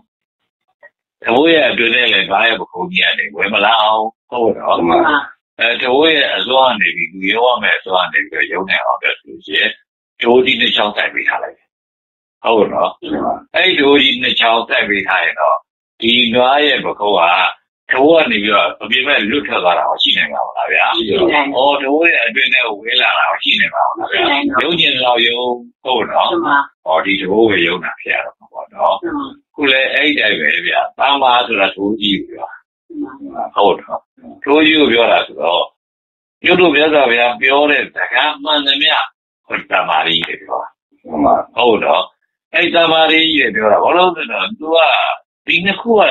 တဘိုးရဲ့အတွင်းထဲလည်းဘာရဲ့ပခုံးကြီးကနေဝယ်မလာအောင်ဟုတ်တော့တမန်အဲတဘိုးရဲ့အစွမ်းကနေပြီးသူရောရမယ်အစွမ်းကနေပြီးတော့ရုံနေအောင်ပဲဆိုရင်ဒိုးကြီးတစ်ချောင်းတိုက်ပေးထားလိုက်တယ်ဟုတ်တော့အဲ့ဒီဒိုးကြီးနှစ်ချောင်းတိုက်ပေးထားရင်တော့ဒီနွားရဲ့ပခုံးက တဘိုးကနေပြီးတော့အပြင်ဘက်လွတ်ထွက်သွားတာရှိနေမှာပါလားဗျာရှိနိုင်။အော်တဘိုးရဲ့အတွင်းထဲကိုဝေးလာတာရှိနေမှာပါလားဗျာရှိနိုင်တော့။ရုံကျင်လောက်ရုံဟုတ်တော့တမန်ဟောဒီတဘိုးပဲယုံတာဖြစ်ရတော့မှာပေါ့နော်တမန်ခုလည်းအဲ့ဒီတိုင်းပဲဗျာတမ္မာဆိုတာထိုးကြီးကိုပြောဟုတ်တော့ထိုးကြီးကိုပြောတာဆိုတော့ပြုတ်တို့မြတ်စွာဘုရားပြောတဲ့စကားမှန်သမျှဟောတမ္မာရီတွေပြောတာဟုတ်တော့အဲ့တမ္မာရီတွေပြောတာဘာလို့လဲဆိုတော့ तू ကဒီနှစ်ခုက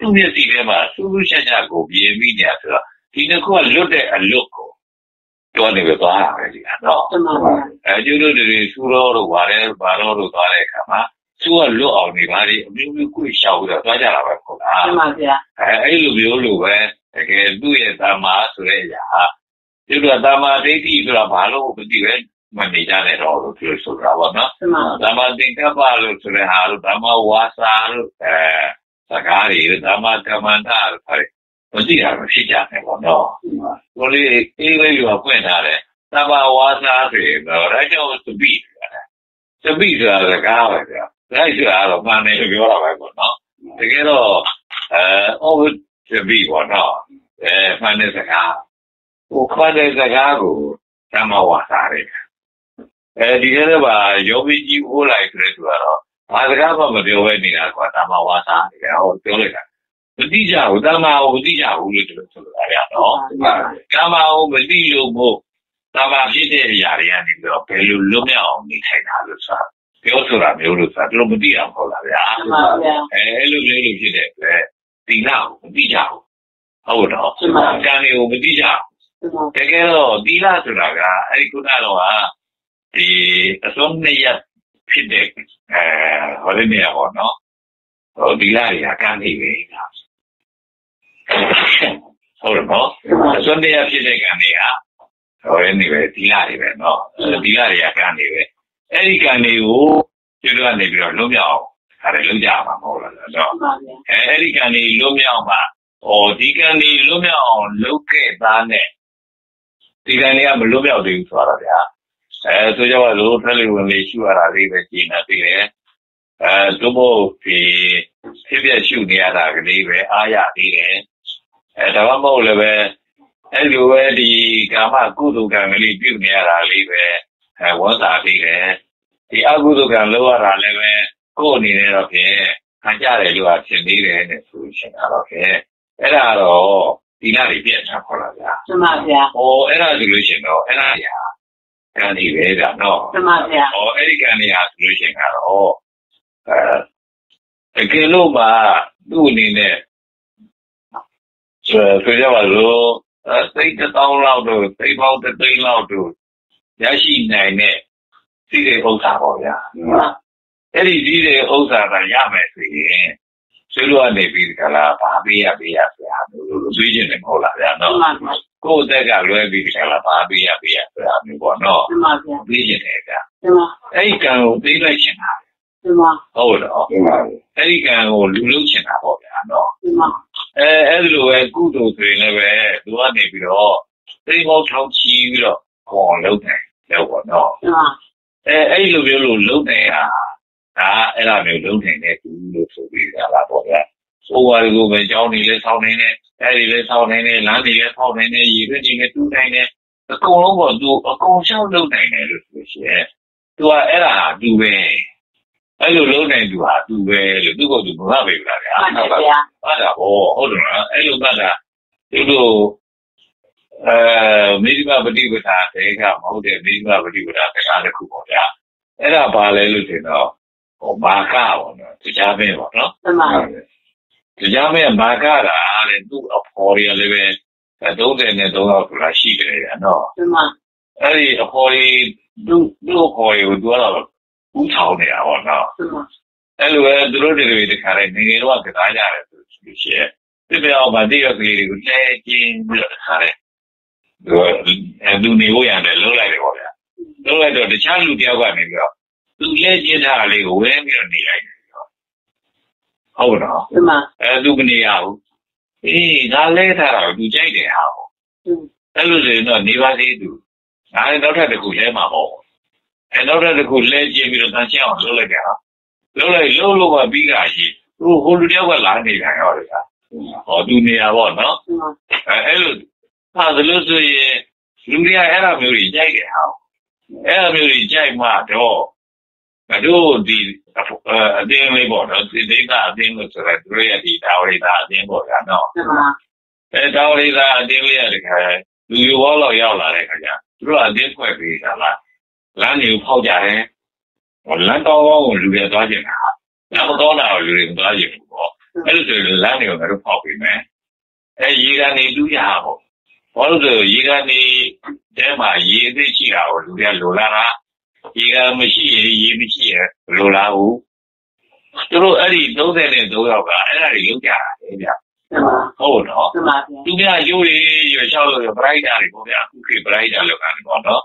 သူ့မျက်စိထဲမှာစူးစူးရှက်ရှက်ကိုပြင်ပြီးနေရဆိုတော့ဒီနှစ်ခုကလွတ်တဲ့အလွတ်ကိုတွန်းနေပဲသွားတာပဲဒီကတော့တမန်ဗျာအဲကျိုးတို့တွေစူတော့တို့ဘာလဲဘာလို့တို့သွားတဲ့အခါမှာစူကလွတ်အောင်နေပါလေအမျိုးမျိုးကိုရှောက်ပြီးတော့သွားကြတာပဲပေါ့လားတမန်ဗျာအဲအဲ့လိုမျိုးလိုပဲတကယ်သူ့ရဲ့တမာဆိုတဲ့အရာဟာကျိုးတို့တမာဒိဋ္ဌိဆိုတာဘာလို့မသိပဲမနေကြနဲ့တော့လို့ပြောဆိုတာပေါ့နော်တမန်တမာသင်္ကပ္ပလို့ဆိုတဲ့ဟာလို့တမာဝါစာလို့အဲ စကားတွေတမာကမ္မန္တလို့ခေါ်တယ်မသိတာမဖြစ်ကြနဲ့ပေါ့နော်ကိုလေးအေးလေးရောဖွင့်ထားတယ်သဘာဝါစာဆိုရင်တော့ဒါကြောင့်သပိဆိုတာသပိဆိုတာစကားပဲကြာဒါဆိုတာတော့မှန်တယ်လို့ပြောတာပဲပေါ့နော်တကယ်တော့အဲအော်သပိပေါ့နော်အဲမှန်တဲ့စကားဟိုခွန်တဲ့စကားကိုသမာဝါစာတွေအဲဒီကနေ့ပါယောဂီကြီးဟိုးလိုက်ဆိုတဲ့သူကတော့ ဘာစကားမှမပြောဘဲနေတာကွာသမာဝါစာတွေဟောပြောလိုက်တာမတိကြဘူးတမ္မာကိုမတိကြဘူးလို့ပြောဆိုတာရတော့ကာမအောင်မသိလို့မို့ကာမဖြစ်တဲ့အရာတွေကနေပြီးတော့ဘယ်လိုလွတ်မြောက်အောင်နေထိုင်တာလို့ဆိုတာပြောဆိုတာမျိုးလို့ဆိုတာတို့မသိအောင်ဟုတ်လားဗျာတမန်ဗျာအဲအဲ့လိုလေးလို့ဖြစ်တဲ့အတွက်တိနာကိုမသိကြဘူးဟုတ်တော့မှန်ပါကံတွေကိုမသိကြဘူးတမန်တကယ်တော့တိလာဆိုတာကအဲ့ဒီခုနကတော့ဟာဒီအစုံနှစ်ရက် ဖြစ်တဲ့အဲဟိုလည်းနေရပါတော့ဟိုဒီလာရအကန့်နေပဲဟုတ်တယ်နော်အစွန်းတရားဖြစ်တဲ့ကံတွေကဟိုလည်းနေပဲဒီလာတွေပဲနော်ဒီလာတွေအကန့်နေပဲအဲ့ဒီကံတွေကိုကျွတ်ကနေပြီးတော့လုံးမြောက်ဒါလည်းလုံးကြမှာမဟုတ်လားတော့အဲအဲ့ဒီကံတွေလုံးမြောက်မှာဟောဒီကံတွေလုံးမြောက်အောင်လုပ်ခဲ့သားနဲ့ဒီကံတွေကမလွတ်မြောက်သေးဘူးဆိုတာဗျာ အဲဆိုကြပါစို့ထက်လေဝင်လေးရှုရတာလေးပဲကျင်နေသေးတယ်အဲတို့မို့ဒီဖြစ်ပြရှုနေရတာကလေးပဲအားရသေးတယ်အဲဒါမှမဟုတ်လည်းပဲအဲ့လိုပဲဒီကာမကုသိုလ်ကံကလေးပြုနေရတာလေးပဲအဲဝတ်စာပြီးတယ်ဒီအကုသိုလ်ကံလောက်ရတာလည်းပဲကိုယ်အနေနဲ့တော့ဖြင့်ခံကြတယ်လို့အဖြစ်သေးတယ်နဲ့ဆိုရှင်တော့ဖြင့်အဲ့ဒါတော့ဒီနာတွေပြည့်တာခေါ်လာဗျာတမန်ဗျာဟောအဲ့ဒါဆိုလို့ရှင်တော့အဲ့ဒါညာ ကံဒီပဲဗျာနော်တမန်ဗျာဟောအဲ့ဒီကံတွေဟာဆိုလို့ရှင်ကတော့အဲတကယ်လို့မှသူ့အနေနဲ့ဆိုဆိုကြပါလို့စိတ်တစ်သောင်းလောက်တို့စိတ်ပေါင်းတစ်သိန်းလောက်တို့ရရှိနိုင်တဲ့စီးတဲ့ဥစ္စာပေါ့ဗျာအဲ့ဒီစီးတဲ့ဥစ္စာကရမယ်ဆိုရင် ဆွေးလို့ကနေပြီးကြလားဘာပေးရပေးရဆရာလို့တွေးကျင်တယ်မဟုတ်လားဗျာနော်ကိုယ့်အသက်ကလွဲပြီးကြလားဘာပေးရပေးရဆရာမျိုးပေါ့နော်မှန်ပါဗျာတွေးကျင်တယ်ဗျာမှန်ပါအဲ့ဒီကံကိုသိလိုက်ချင်တာမှန်ပါဟုတ်တော့မှန်ပါအဲ့ဒီကံကိုလူလုံးချင်တာပေါ့ဗျာနော်မှန်ပါအဲအဲ့လိုပဲကုသိုလ်ဆိုရင်လည်းပဲသူကနေပြီးတော့သိမောက်ထောင်ချီပြီးတော့ခေါ်လုံးတယ်လောက်ပေါ့နော်မှန်ပါအဲအဲ့လိုမျိုးလို့လုံးတယ်ဟာ ဒါအဲ့လိုမျိုးလုံးတယ်နဲ့သူလို့ဆိုပြီးကြတာပေါ့ဗျာဟိုဟာကိုပဲကြောင်းနေလဲဆောင်းနေနဲ့အဲ့ဒီလဲဆောင်းနေနဲ့လမ်းတွေလဲဆောင်းနေနဲ့ရေတွေနေတူးနိုင်နဲ့အကုန်လုံးကသူအကုန်ရှောက်လုံးနိုင်တယ်လို့ဆိုရှင်သူကအဲ့ဒါသူပဲအဲ့လိုလုံးနိုင်သူဟာသူပဲလို့သူ့ကိုသူမဟုတ်ပဲလားဗျာဟုတ်ပါဗျာဟုတ်တာဟောဟုတ်တယ်နော်အဲ့လိုမှတ်တာသူတို့အဲမိဒီမပฏิပဒါတေကမဟုတ်တဲ့မိဒီမပฏิပဒါတရားတစ်ခုပေါ့ဗျာအဲ့ဒါပါလဲလို့ဆိုတော့ ဟောမာကပေါ့နော်တရားမင်းပေါ့နော်မှန်ပါတရားမင်းမာကတာလေသူ့အဖော်ရလည်းပဲ30နဲ့3လောက်ဆိုတာရှိတယ်ဗျာနော်မှန်ပါအဲ့ဒီအဖော်ရသူ့သူ့အဖော်ရကိုသူကတော့ဥထောင်နေတာပေါ့နော်အဲ့လိုပဲသူတို့တွေတခါလေငငယ်တော့ကစားကြတယ်ဆိုလို့ရှိရင်ဒီပြောင်းပါတိရကလေးတွေကိုလဲကျင်းပြီးတော့တခါလေသူနေဖို့ရတယ်လုံးလိုက်တယ်ပေါ့ဗျာလုံးလိုက်တော့တခြားလူတယောက်ကနေပြီးတော့ သူလဲကျင်းထားလေးကိုဝဲပြီးတော့နေလိုက်တယ်ဟုတ်တော့ဒီမှာအဲသူမနေရဘူးအေးငါလဲထားတာသူကြိုက်တယ်ဟာပေါ့အဲ့လိုဆိုရင်တော့နေပါသေးသူငါလည်းနောက်ထပ်တစ်ခုလဲမှာပေါ့အဲနောက်တစ်ခုလဲကျင်းပြီးတော့တန်ရှင်းအောင်လုပ်လိုက်ကြတာလုပ်လိုက်လုပ်လို့မှပြီးတာရှိသူဟိုလူတယောက်ကလာနေတယ်ရောလေဟောသူနေရပါတော့အဲအဲ့လိုဟာဒါလို့ဆိုရင်လူတွေကအဲ့လိုမျိုးကြီးကြိုက်တယ်ဟာအဲ့လိုမျိုးကြီးကြိုက်မှတော့ ငါတို့ဒီအတင်းလေးပေါ့နော်ဒီဒိဋ္ဌအတင်းလို့ဆိုရသူတို့ရဲ့ဒီတာဝရိတာအတင်းပေါ့ကွာနော်အဲတာဝရိတာအတင်းလေးရတဲ့ခါလူရောလောက်ရောက်လာတဲ့ခါကျသူတို့အတင်းဖွဲ့ပေးတာလားလမ်းတွေကိုဖောက်ကြတယ်လမ်းတော်ကောင်းကိုလူတွေသွားကျင်တာလမ်းမတော်တာကိုလူတွေမသွားကျင်ဘူးပေါ့အဲ့လိုဆိုရင်လမ်းတွေကိုငါတို့ဖောက်ပေးမယ်အဲရေကနေတူးရပေါ့ဘာလို့လဲရေကနေတဲမှာရေအသိရှိတာကိုလူတွေကလိုလာတာ ရေကမရှိရင်ရေမရှိရင်လိုလာဘူးသူတို့အဲ့ဒီ30နဲ့3ယောက်ကအဲ့ဒါတွေလုပ်ကြတာလေဗျဟုတ်တော့သူများရိုးရီရွှေလျှောက်လို့ပရိုက်တာတွေပေါ့ဗျာခုခေတ်ပရိုက်တာလောက်ကနေပေါ့နော်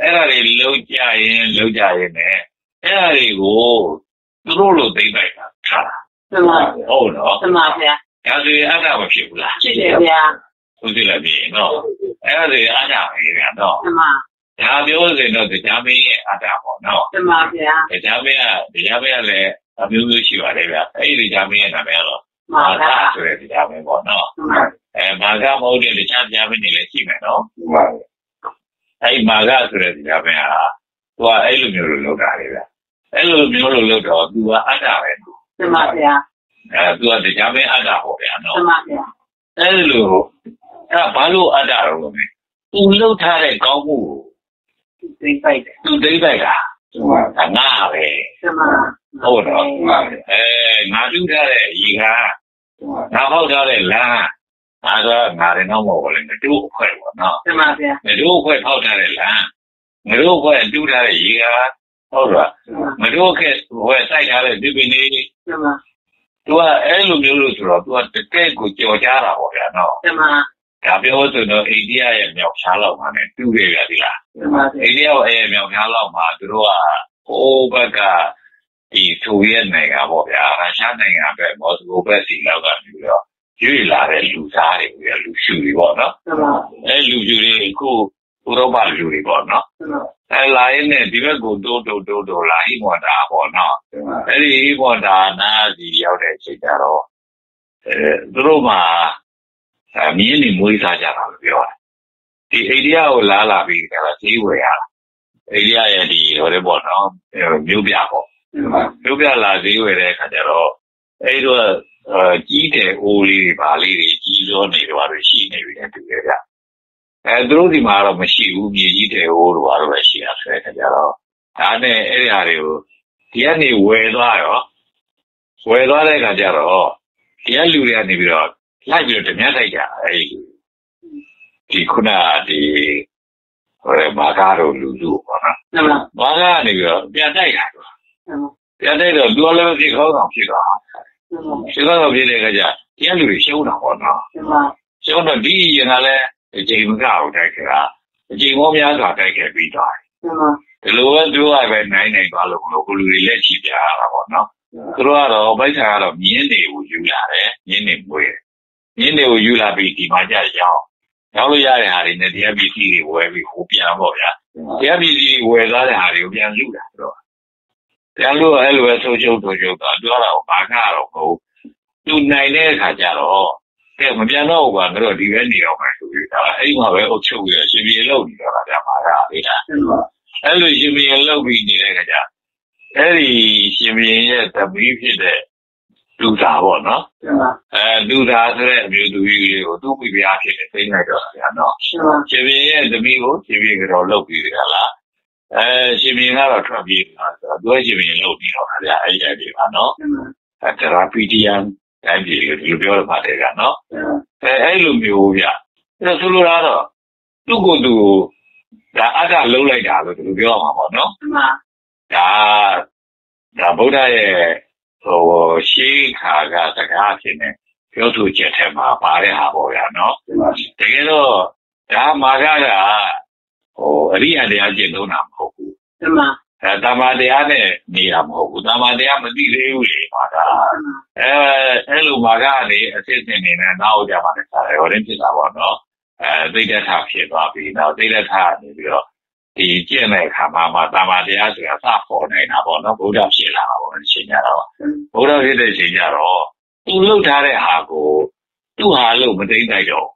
အဲ့ဒါတွေလုံးကြရင်လုံးကြရင်လည်းအဲ့ဒါတွေကိုသူတို့လိုသိမ့်လိုက်တာထားတာဟုတ်တော့မှန်ပါဗျာဒါဆိုရင်အဲ့ဒါမဖြစ်ဘူးလားဖြစ်တယ်ဗျာဟုတ်တယ်လားပြင်နော်အဲ့ဒါတွေအားကြပါလေဗျာနော်မှန်ပါ ဒါပြောစင်တော့တရားမင်းရဲ့အတ္တပေါ့နော်မှန်ပါဗျာတရားမင်းကတရားမင်းကလည်းအမျိုးမျိုးရှိပါတယ်ဗျာအဲ့ဒီတရားမင်းရဲ့နာမည်ကတော့မာကဆိုတဲ့တရားမင်းပေါ့နော်အဲမာကမဟုတ်တဲ့တခြားတရားမင်းတွေလည်းရှိမယ်နော်အဲ့ဒီမာကဆိုတဲ့တရားမင်းဟာသူကအဲ့လိုမျိုးလိုလုပ်တာလေဗျာအဲ့လိုမျိုးလိုလုပ်တော့သူကအတ္တပဲနော်မှန်ပါဗျာအဲသူကတရားမင်းအတ္တပေါ့ဗျာနော်မှန်ပါဗျာအဲ့လိုအဲ့ဘာလို့အတ္တတော့လဲသူလှုပ်ထားတဲ့ကောင်းမှုကို သိမ့်ပိုက်တယ်သူသိမ့်ပိုက်တာငါပဲဟုတ်တော့အဲငါတူးထားတဲ့ရေကငါပေါက်ထားတဲ့လမ်းဒါကငါရင်တော့မဟုတ်ဘူးလေတို့အခွဲပေါ့နော်မှန်ပါဗျာတို့အခွဲပေါက်ထားတဲ့လမ်းငါတို့အခွဲတူးထားတဲ့ရေကဟုတ်လားငါတို့အခွဲဝယ်စိုက်ထားတဲ့ဒီပင်လေးမှန်ပါသူကအဲ့လိုမျိုးလို့ဆိုတော့သူကတကယ်ကိုကြော်ကြတာပေါ့ဗျာနော်မှန်ပါဒါပြောဆိုတော့အိန္ဒိယရဲ့မြောက်ဖြားလောက်မှာ ਨੇ တူတယ်ဗျာဒီလား အိန္ဒိယရဲ့မြောက်ဖြားလောက်မှာသူတို့ကဟိုဘက်ကဒီဆိုဗီယက်နိုင်ငံပေါ့ဗျာရုရှားနိုင်ငံပဲမော်စကိုဘက်စီလောက်ကနေပြီးတော့ရွေ့လာတဲ့လူသားတွေလူရှူတွေပေါ့နော်အဲလူရှူတွေအခုဥရောပလူတွေပေါ့နော်အဲလာရင်ねဒီဘက်ကိုတိုးတိုးတိုးတိုးလာဟိမော်တာပေါ့နော်အဲဒီဟိမော်တာနာစီရောက်တဲ့အချိန်ကျတော့အဲသူတို့မှာအဲမြင်းနေမွေးစားကြတာလို့ပြောတယ် ဒီအိန္ဒိယကိုလာလာပြီးဒါကဈေးဝယ်ရတာအိန္ဒိယရဲ့ဒီဟိုလေပေါ့နော်မြို့ပြပေါ့မြို့ပြလာဈေးဝယ်တဲ့အခါကျတော့အဲ့တော့ကြီးတဲ့အိုးလေးတွေပါလေးတွေကြီးစောနေတော့ရရှိနေပြီတဲ့တူတယ်ဗျအဲသူတို့ဒီမှာတော့မရှိဘူးမြေကြီးတဲ့အိုးတို့ဘာလို့ပဲရှိရဆိုတဲ့အခါကျတော့ဒါနဲ့အဲ့ဒီဟာတွေကိုဒီကနေဝယ်သွားရောဝယ်သွားတဲ့အခါကျတော့တရားလူတွေကနေပြီးတော့လိုက်ပြီးတော့ဓမြတိုက်ကြအဲ့ဒီ ဒီခုနဒီဟိုမာကားတို့လူလူပေါ့နော်မှန်ပါမာကားကနေပြီးတော့ပြန်တိုက်တာတော့မှန်ပါပြန်တိုက်တော့သူကလည်းဒီခေါင်းဆောင်ဖြစ်သွားမှန်ပါဖြစ်သွားဖြစ်တဲ့အခါကျတရားလူတွေရှုံးတာပေါ့နော်မှန်ပါရှုံးတော့ဒီရင်ကလည်းအချိန်မကအောင်တိုက်ခဲ့တာအချိန်မောများစွာတိုက်ခဲ့ပြီးသွားမှန်ပါဒီလိုပဲသူကပဲနိုင်နိုင်သွားလို့လို့ကိုလူတွေလက်ချပြရတာပေါ့နော်သူတို့ကတော့ဘိုက်ဆာကတော့မြင်းတွေကိုယူလာတယ်မြင်းတွေမွေးမြင်းတွေကိုယူလာပြီးဒီမှာကြရောင်း ရောင်းလို့ရတဲ့ဟာတွေနဲ့တရားပစ္စည်းတွေဝယ်ပြီးဟိုပြန်ပေါ့ဗျာတရားပစ္စည်းတွေဝယ်သားတဲ့ဟာတွေကိုပြန်လူတာတော့ပြန်လို့အဲ့လိုပဲဆိုချုပ်ဆိုချုပ်တော့သူကတော့ဘာကတော့မဟုတ်သူနိုင်တဲ့အခါကျတော့ကဲမပြန်တော့ဘူးကွာငါတို့ဒီပဲနေတော့မယ်ဆိုပြီးတော့အဲ့ဒီမှာပဲအုပ်ချုပ်ရရှင်ပြေလောက်နေတော့တာဗျာဘာကလေးလားမှန်ပါအဲ့လိုရှင်ဘီရင်လောက်ပြီးနေတဲ့ခါကျအဲ့ဒီရှင်ဘီရင်ရဲ့သမီးဖြစ်တဲ့ လူသားပေါ့နော်မှန်ပါအဲလူသားဆိုတဲ့အမျိုးသူကြီးလေးကိုသူ့မိဖုရားဖြစ်နေသိနေတော့ဗျာနော်မှန်ပါရှင်ဘီရင်ရဲ့သမီးကိုရှင်ဘီကတော့လောက်ပြီးတယ်လားအဲရှင်ဘီကတော့ထွက်ပြေးတာဆိုတော့သူကရှင်ဘီရင်လောက်ပြီးတော့ဗျာအဲ့ဒီအဲ့ဒီပါနော်မှန်ပါအဲတရာပီဒီယန်တိုင်းပြည်ကိုဒီလိုပြောရပါတယ်ကနော်မှန်ပါအဲအဲ့လိုမျိုးဗျအဲ့ဆိုလိုတာတော့သူ့ကိုယ်သူဒါအတ္တလုံးလိုက်တာလို့ဒီလိုပြောရမှာပေါ့နော်မှန်ပါဒါဒါဗုဒ္ဓရဲ့ ဟိုရှေးခါကစကားဖြစ်နေပြောဆိုချက်ထဲမှာပါတဲ့ဟာပေါ့ဗျာနော်မှန်ပါတကယ်တော့ဒါမာကကဟိုအရိယတရားကျင့်သုံးတာမဟုတ်ဘူးမှန်ပါအဲတမာတရားနဲ့နေတာမဟုတ်ဘူးတမာတရားမသိသေးဘူးလေမာကအဲအဲ့လိုမာကကနေအစစ်အစင်နေနဲ့နောက်ကြမှာလည်းဆရာဟိုရင်းဖြစ်တာပေါ့နော်အဲသိတဲ့ထာဖြစ်သွားပြီနောက်သိတဲ့ထာနေပြီးတော့ ဒီကျင့်တဲ့အခါမှာမှာတာမာတရားဆိုတာစပေါ်နေတာပေါ့နော်ဗုဒ္ဓဖြစ်လာတာပေါ့ဒီချိန်ကြတော့ဗုဒ္ဓဖြစ်တဲ့ချိန်ကြတော့သူလှုပ်ထားတဲ့ဟာကိုသူ့ဟာလို့မသိမ့်တိုက်တော့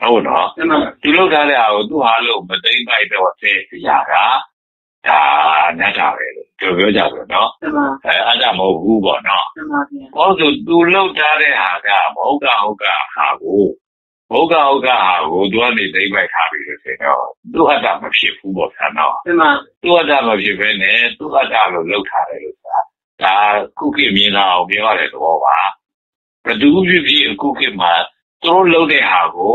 ဟုတ်နော်မှန်ပါသူလှုပ်ထားတဲ့ဟာကိုသူ့ဟာလို့မသိမ့်တိုက်တော့တဲ့အရာကဒါအနတ္တပဲလို့ပြောပြောကြဆိုနော်မှန်ပါအဲအတ္တမဟုတ်ဘူးပေါ့နော်မှန်ပါဗျာဟောဆိုသူလှုပ်ထားတဲ့ဟာကမဟုတ်ကဟုတ်ကဟာကို ဘုကဟုတ်ကဟာကိုသူကနေသိမ့်ပိုက်ထားပြီလို့ဆိုတော့သူ့အတ္တမဖြစ်ဘူးပေါ့ဆရာနော်မှန်ပါသူ့အတ္တမဖြစ်ဘဲနဲ့သူ့အတ္တလို့လှုပ်ထားတယ်လို့ဆိုတာဒါခုခေတ်မြင်လာအောင်ပြောရတဲ့သဘောပါဘယ်သူဖြစ်ဖြစ်အခုခေတ်မှာသူတို့လှုပ်တဲ့ဟာကို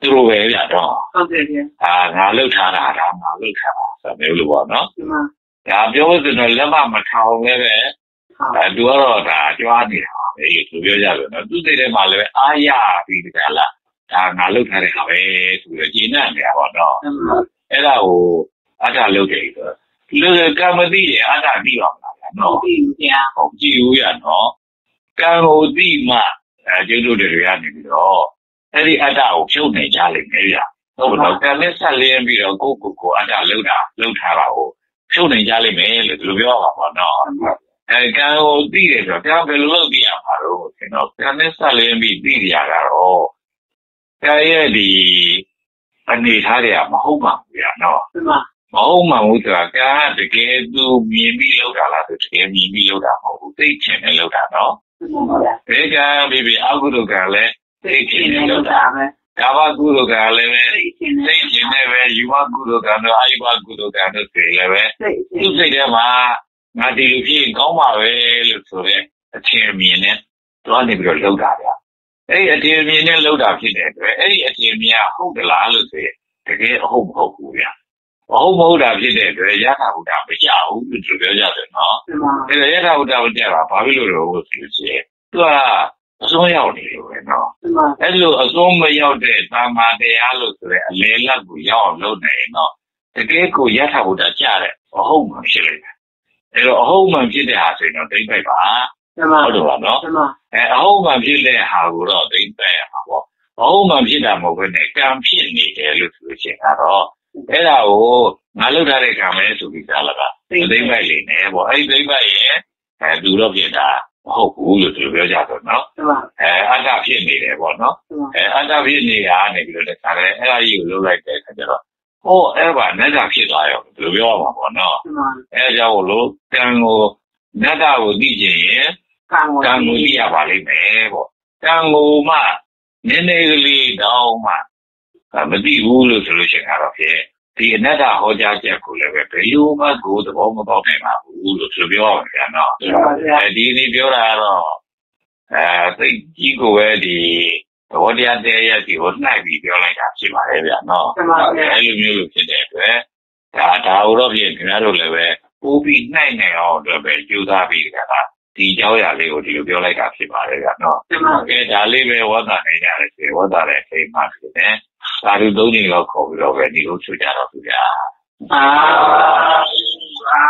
သူတို့ပဲပြတော့ဟုတ်ကဲ့ဗျာအာငါလှုပ်ထားတာဒါငါလှုပ်ထားတာဆိုမျိုးလို့ပေါ့နော်မှန်ပါဒါပြောလို့ဆိုတော့လက်မမထောင်လည်းပဲဟုတ်အဲသူကတော့ဒါကြွားနေတာပါပဲသူပြောကြတယ်နော်သူစိတ်ထဲမှာလည်းအားရပြီးတကလား ဒါငါလှုပ်ထားတဲ့ဟာပဲဆိုတော့ကျင်းနေတယ်ပေါ့နော်မှန်ပါအဲ့ဒါကိုအတ္တလုပ်တယ်ဆိုဒီလိုကမ္မတိရဲ့အတ္တပြီးပါမလားဟုတ်နော်ပြီဗျာဟုတ်ကြည့်ဦးရနော်ကံကိုသိမှအဲကျုပ်တို့တွေကနေပြီးတော့အဲ့ဒီအတ္တကိုဖြုတ်နိုင်ကြလိမ့်မယ်ဗျဟုတ်တော့ကံနဲ့ဆက်လင်းပြီးတော့ကိုယ့်ကိုယ်ကိုအတ္တလုပ်တာလုပ်ထားတာကိုဖြုတ်နိုင်ကြလိမ့်မယ်လို့ဒီလိုပြောပါပါနော်အဲကံကိုသိတယ်ဆိုတော့ကံဘယ်လိုလုပ်သိရမှာတော့ကျွန်တော်ကံနဲ့ဆက်လင်းပြီးသိရတာတော့ ကံရဲ့ဒီအနေထားတွေကမဟုတ်ပါဘူးဗျာနော်မှန်ပါမဟုတ်မှန်ဘူးဆိုတာကတကယ်သူမြင်ပြီးလောက်တာလားဆိုတကယ်မြင်ပြီးလောက်တာမဟုတ်ဘူးသိချင်တယ်လောက်တာနော်မှန်ပါဗျာဘယ်ကံပြီးပြီးအကုသိုလ်ကံလည်းသိချင်တယ်လောက်တာပဲဒါဘကုသိုလ်ကံလည်းပဲသိချင်တသိယ်ချင်တယ်ပဲယူမကုသိုလ်ကံတို့အာယုဘကုသိုလ်ကံတို့တွေလည်းပဲသိချင်သူ့စိတ်ထဲမှာငါဒီလိုဖြစ်ရင်ကောင်းပါပဲလို့ဆိုတဲ့အထင်အမြင်နဲ့သွားနေပြီးတော့လောက်တာဗျ အဲ့ဒီအထင်အမြင်နဲ့လောက်တာဖြစ်တဲ့အတွက်အဲ့ဒီအထင်အမြင်ကဟုတ်သလားလို့ဆိုရင်တကယ်အဟုတ်မဟုတ်ဘူးဗျမဟုတ်မဟုတ်တာဖြစ်တဲ့အတွက်ရတာဟုတ်တာမကြဘူးလို့သူပြောကြတယ်နော်မှန်ပါအဲ့ဒါရတာဟုတ်တာမကြတာဘာဖြစ်လို့လဲဆိုလို့ရှိရင်သူကအစွန်းရောက်နေလို့ပဲနော်မှန်ပါအဲ့လိုအစွန်းမရောက်တဲ့သာမာတရားလို့ဆိုတဲ့အလေလက်ကိုရောက်အောင်လုပ်နေရင်တော့တကယ်ကိုရတာဟုတ်တာကြတယ်အဟုတ်မှဖြစ်လိုက်တယ်အဲ့တော့အဟုတ်မှဖြစ်တဲ့ဟာဆိုရင်တော့ဒိမ့်ပိုက်ပါမှန်ပါ ဟုတ်တယ်ပါနော်မှန်ပါအဲအဟုတ်မှဖြစ်တဲ့ဟာကိုတော့ဒိမ့်ပိုက်ရမှာပေါ့အဟုတ်မှဖြစ်တာမဟုတ်ဘဲနဲ့ကံဖြစ်နေတယ်လို့ဆိုလို့ရှိရင်ကတော့အဲ့ဒါကိုငါလုပ်ထားတဲ့ကံပဲဆိုပြီးသားလားကဒိမ့်ပိုက်လေနေပေါ့အဲ့ဒီဒိမ့်ပိုက်ရဲ့အဲသူတော့ဖြစ်တာမဟုတ်ဘူးလို့သူပြောကြတော့နော်မှန်ပါအဲအတ္တဖြစ်နေတယ်ပေါ့နော်မှန်ပါအဲအတ္တဖြစ်နေတာနေပြီးတော့တခါလဲအဲ့ဒါကြီးကိုလုပ်လိုက်တဲ့အခါကျတော့ဟောအဲ့ဘာနတ္တဖြစ်သွားရောဘယ်လိုပြောရမှာပေါ့နော်မှန်ပါအဲဒါကြောင့်လို့ကံကိုနတ္တကိုသိချင်ရင် ကံကိုကံကိုသိရပါလိမ့်မယ်ပေါ့ကံကိုမှနည်းနည်းကလေးတောင်းမှအဲမသိဘူးလို့ဆိုလို့ရှိရင်ကတော့ဖြစ်ဒီအနတ္တဟောကြားချက်ကိုလည်းပဲဘယ်လိုမှကိုသဘောမပေါက်နိုင်ပါဘူးလို့ဆိုပြောရမှာဗျာနော်မှန်ပါဗျာအဲဒီနေ့ပြောတာကတော့အဲသိကြီးကိုပဲဒီဘောတရားတရားစီကိုနှိုက်ပြီးပြောလိုက်တာဖြစ်ပါတယ်ဗျာနော်အဲ့လိုမျိုးလို့ဖြစ်တဲ့အတွက်ဒါဒါတော့ပြင်ခင်ဗျားတို့လည်းပဲပိုးပြီးနှိုက်နေအောင်အတွက်ပဲကြိုးစားပြီးကြတာ ဒီเจ้าရာလေးကိုဒီလိုပြောလိုက်တာဖြစ်ပါတယ်ဗျာနော်ကဲဒါလေးပဲဝတ်တာနေကြတယ်ဆိုဝတ်တာတဲ့အချိန်မှဖြစ်တယ်သာဓုသုံးညလောက်ခေါ်ပြီးတော့ပဲဒီလိုဆိုကြတော့ဗျာအာအာ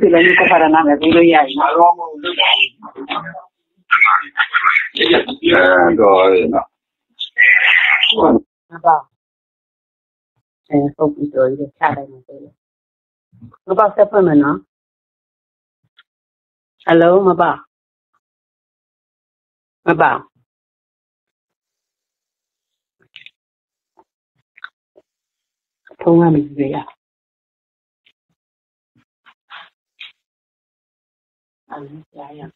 ဒီလိုမျိုးကဖရနာမယ်ဘူးလို့ရရင် Yeah, rồi nó vâng. không bị rồi xa đây mà tôi nó bao xe phân mình nó? Alo mà bảo. Mà bảo. Không ai mình về à anh trai à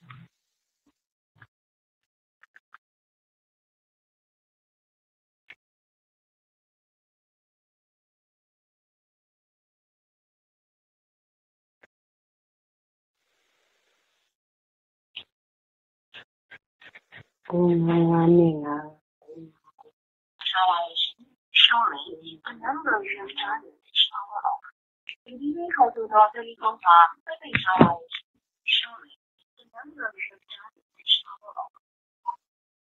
9925the number you have dialed is power off. 滴滴微口度到这里工厂设备上网，收尾。The number you have dialed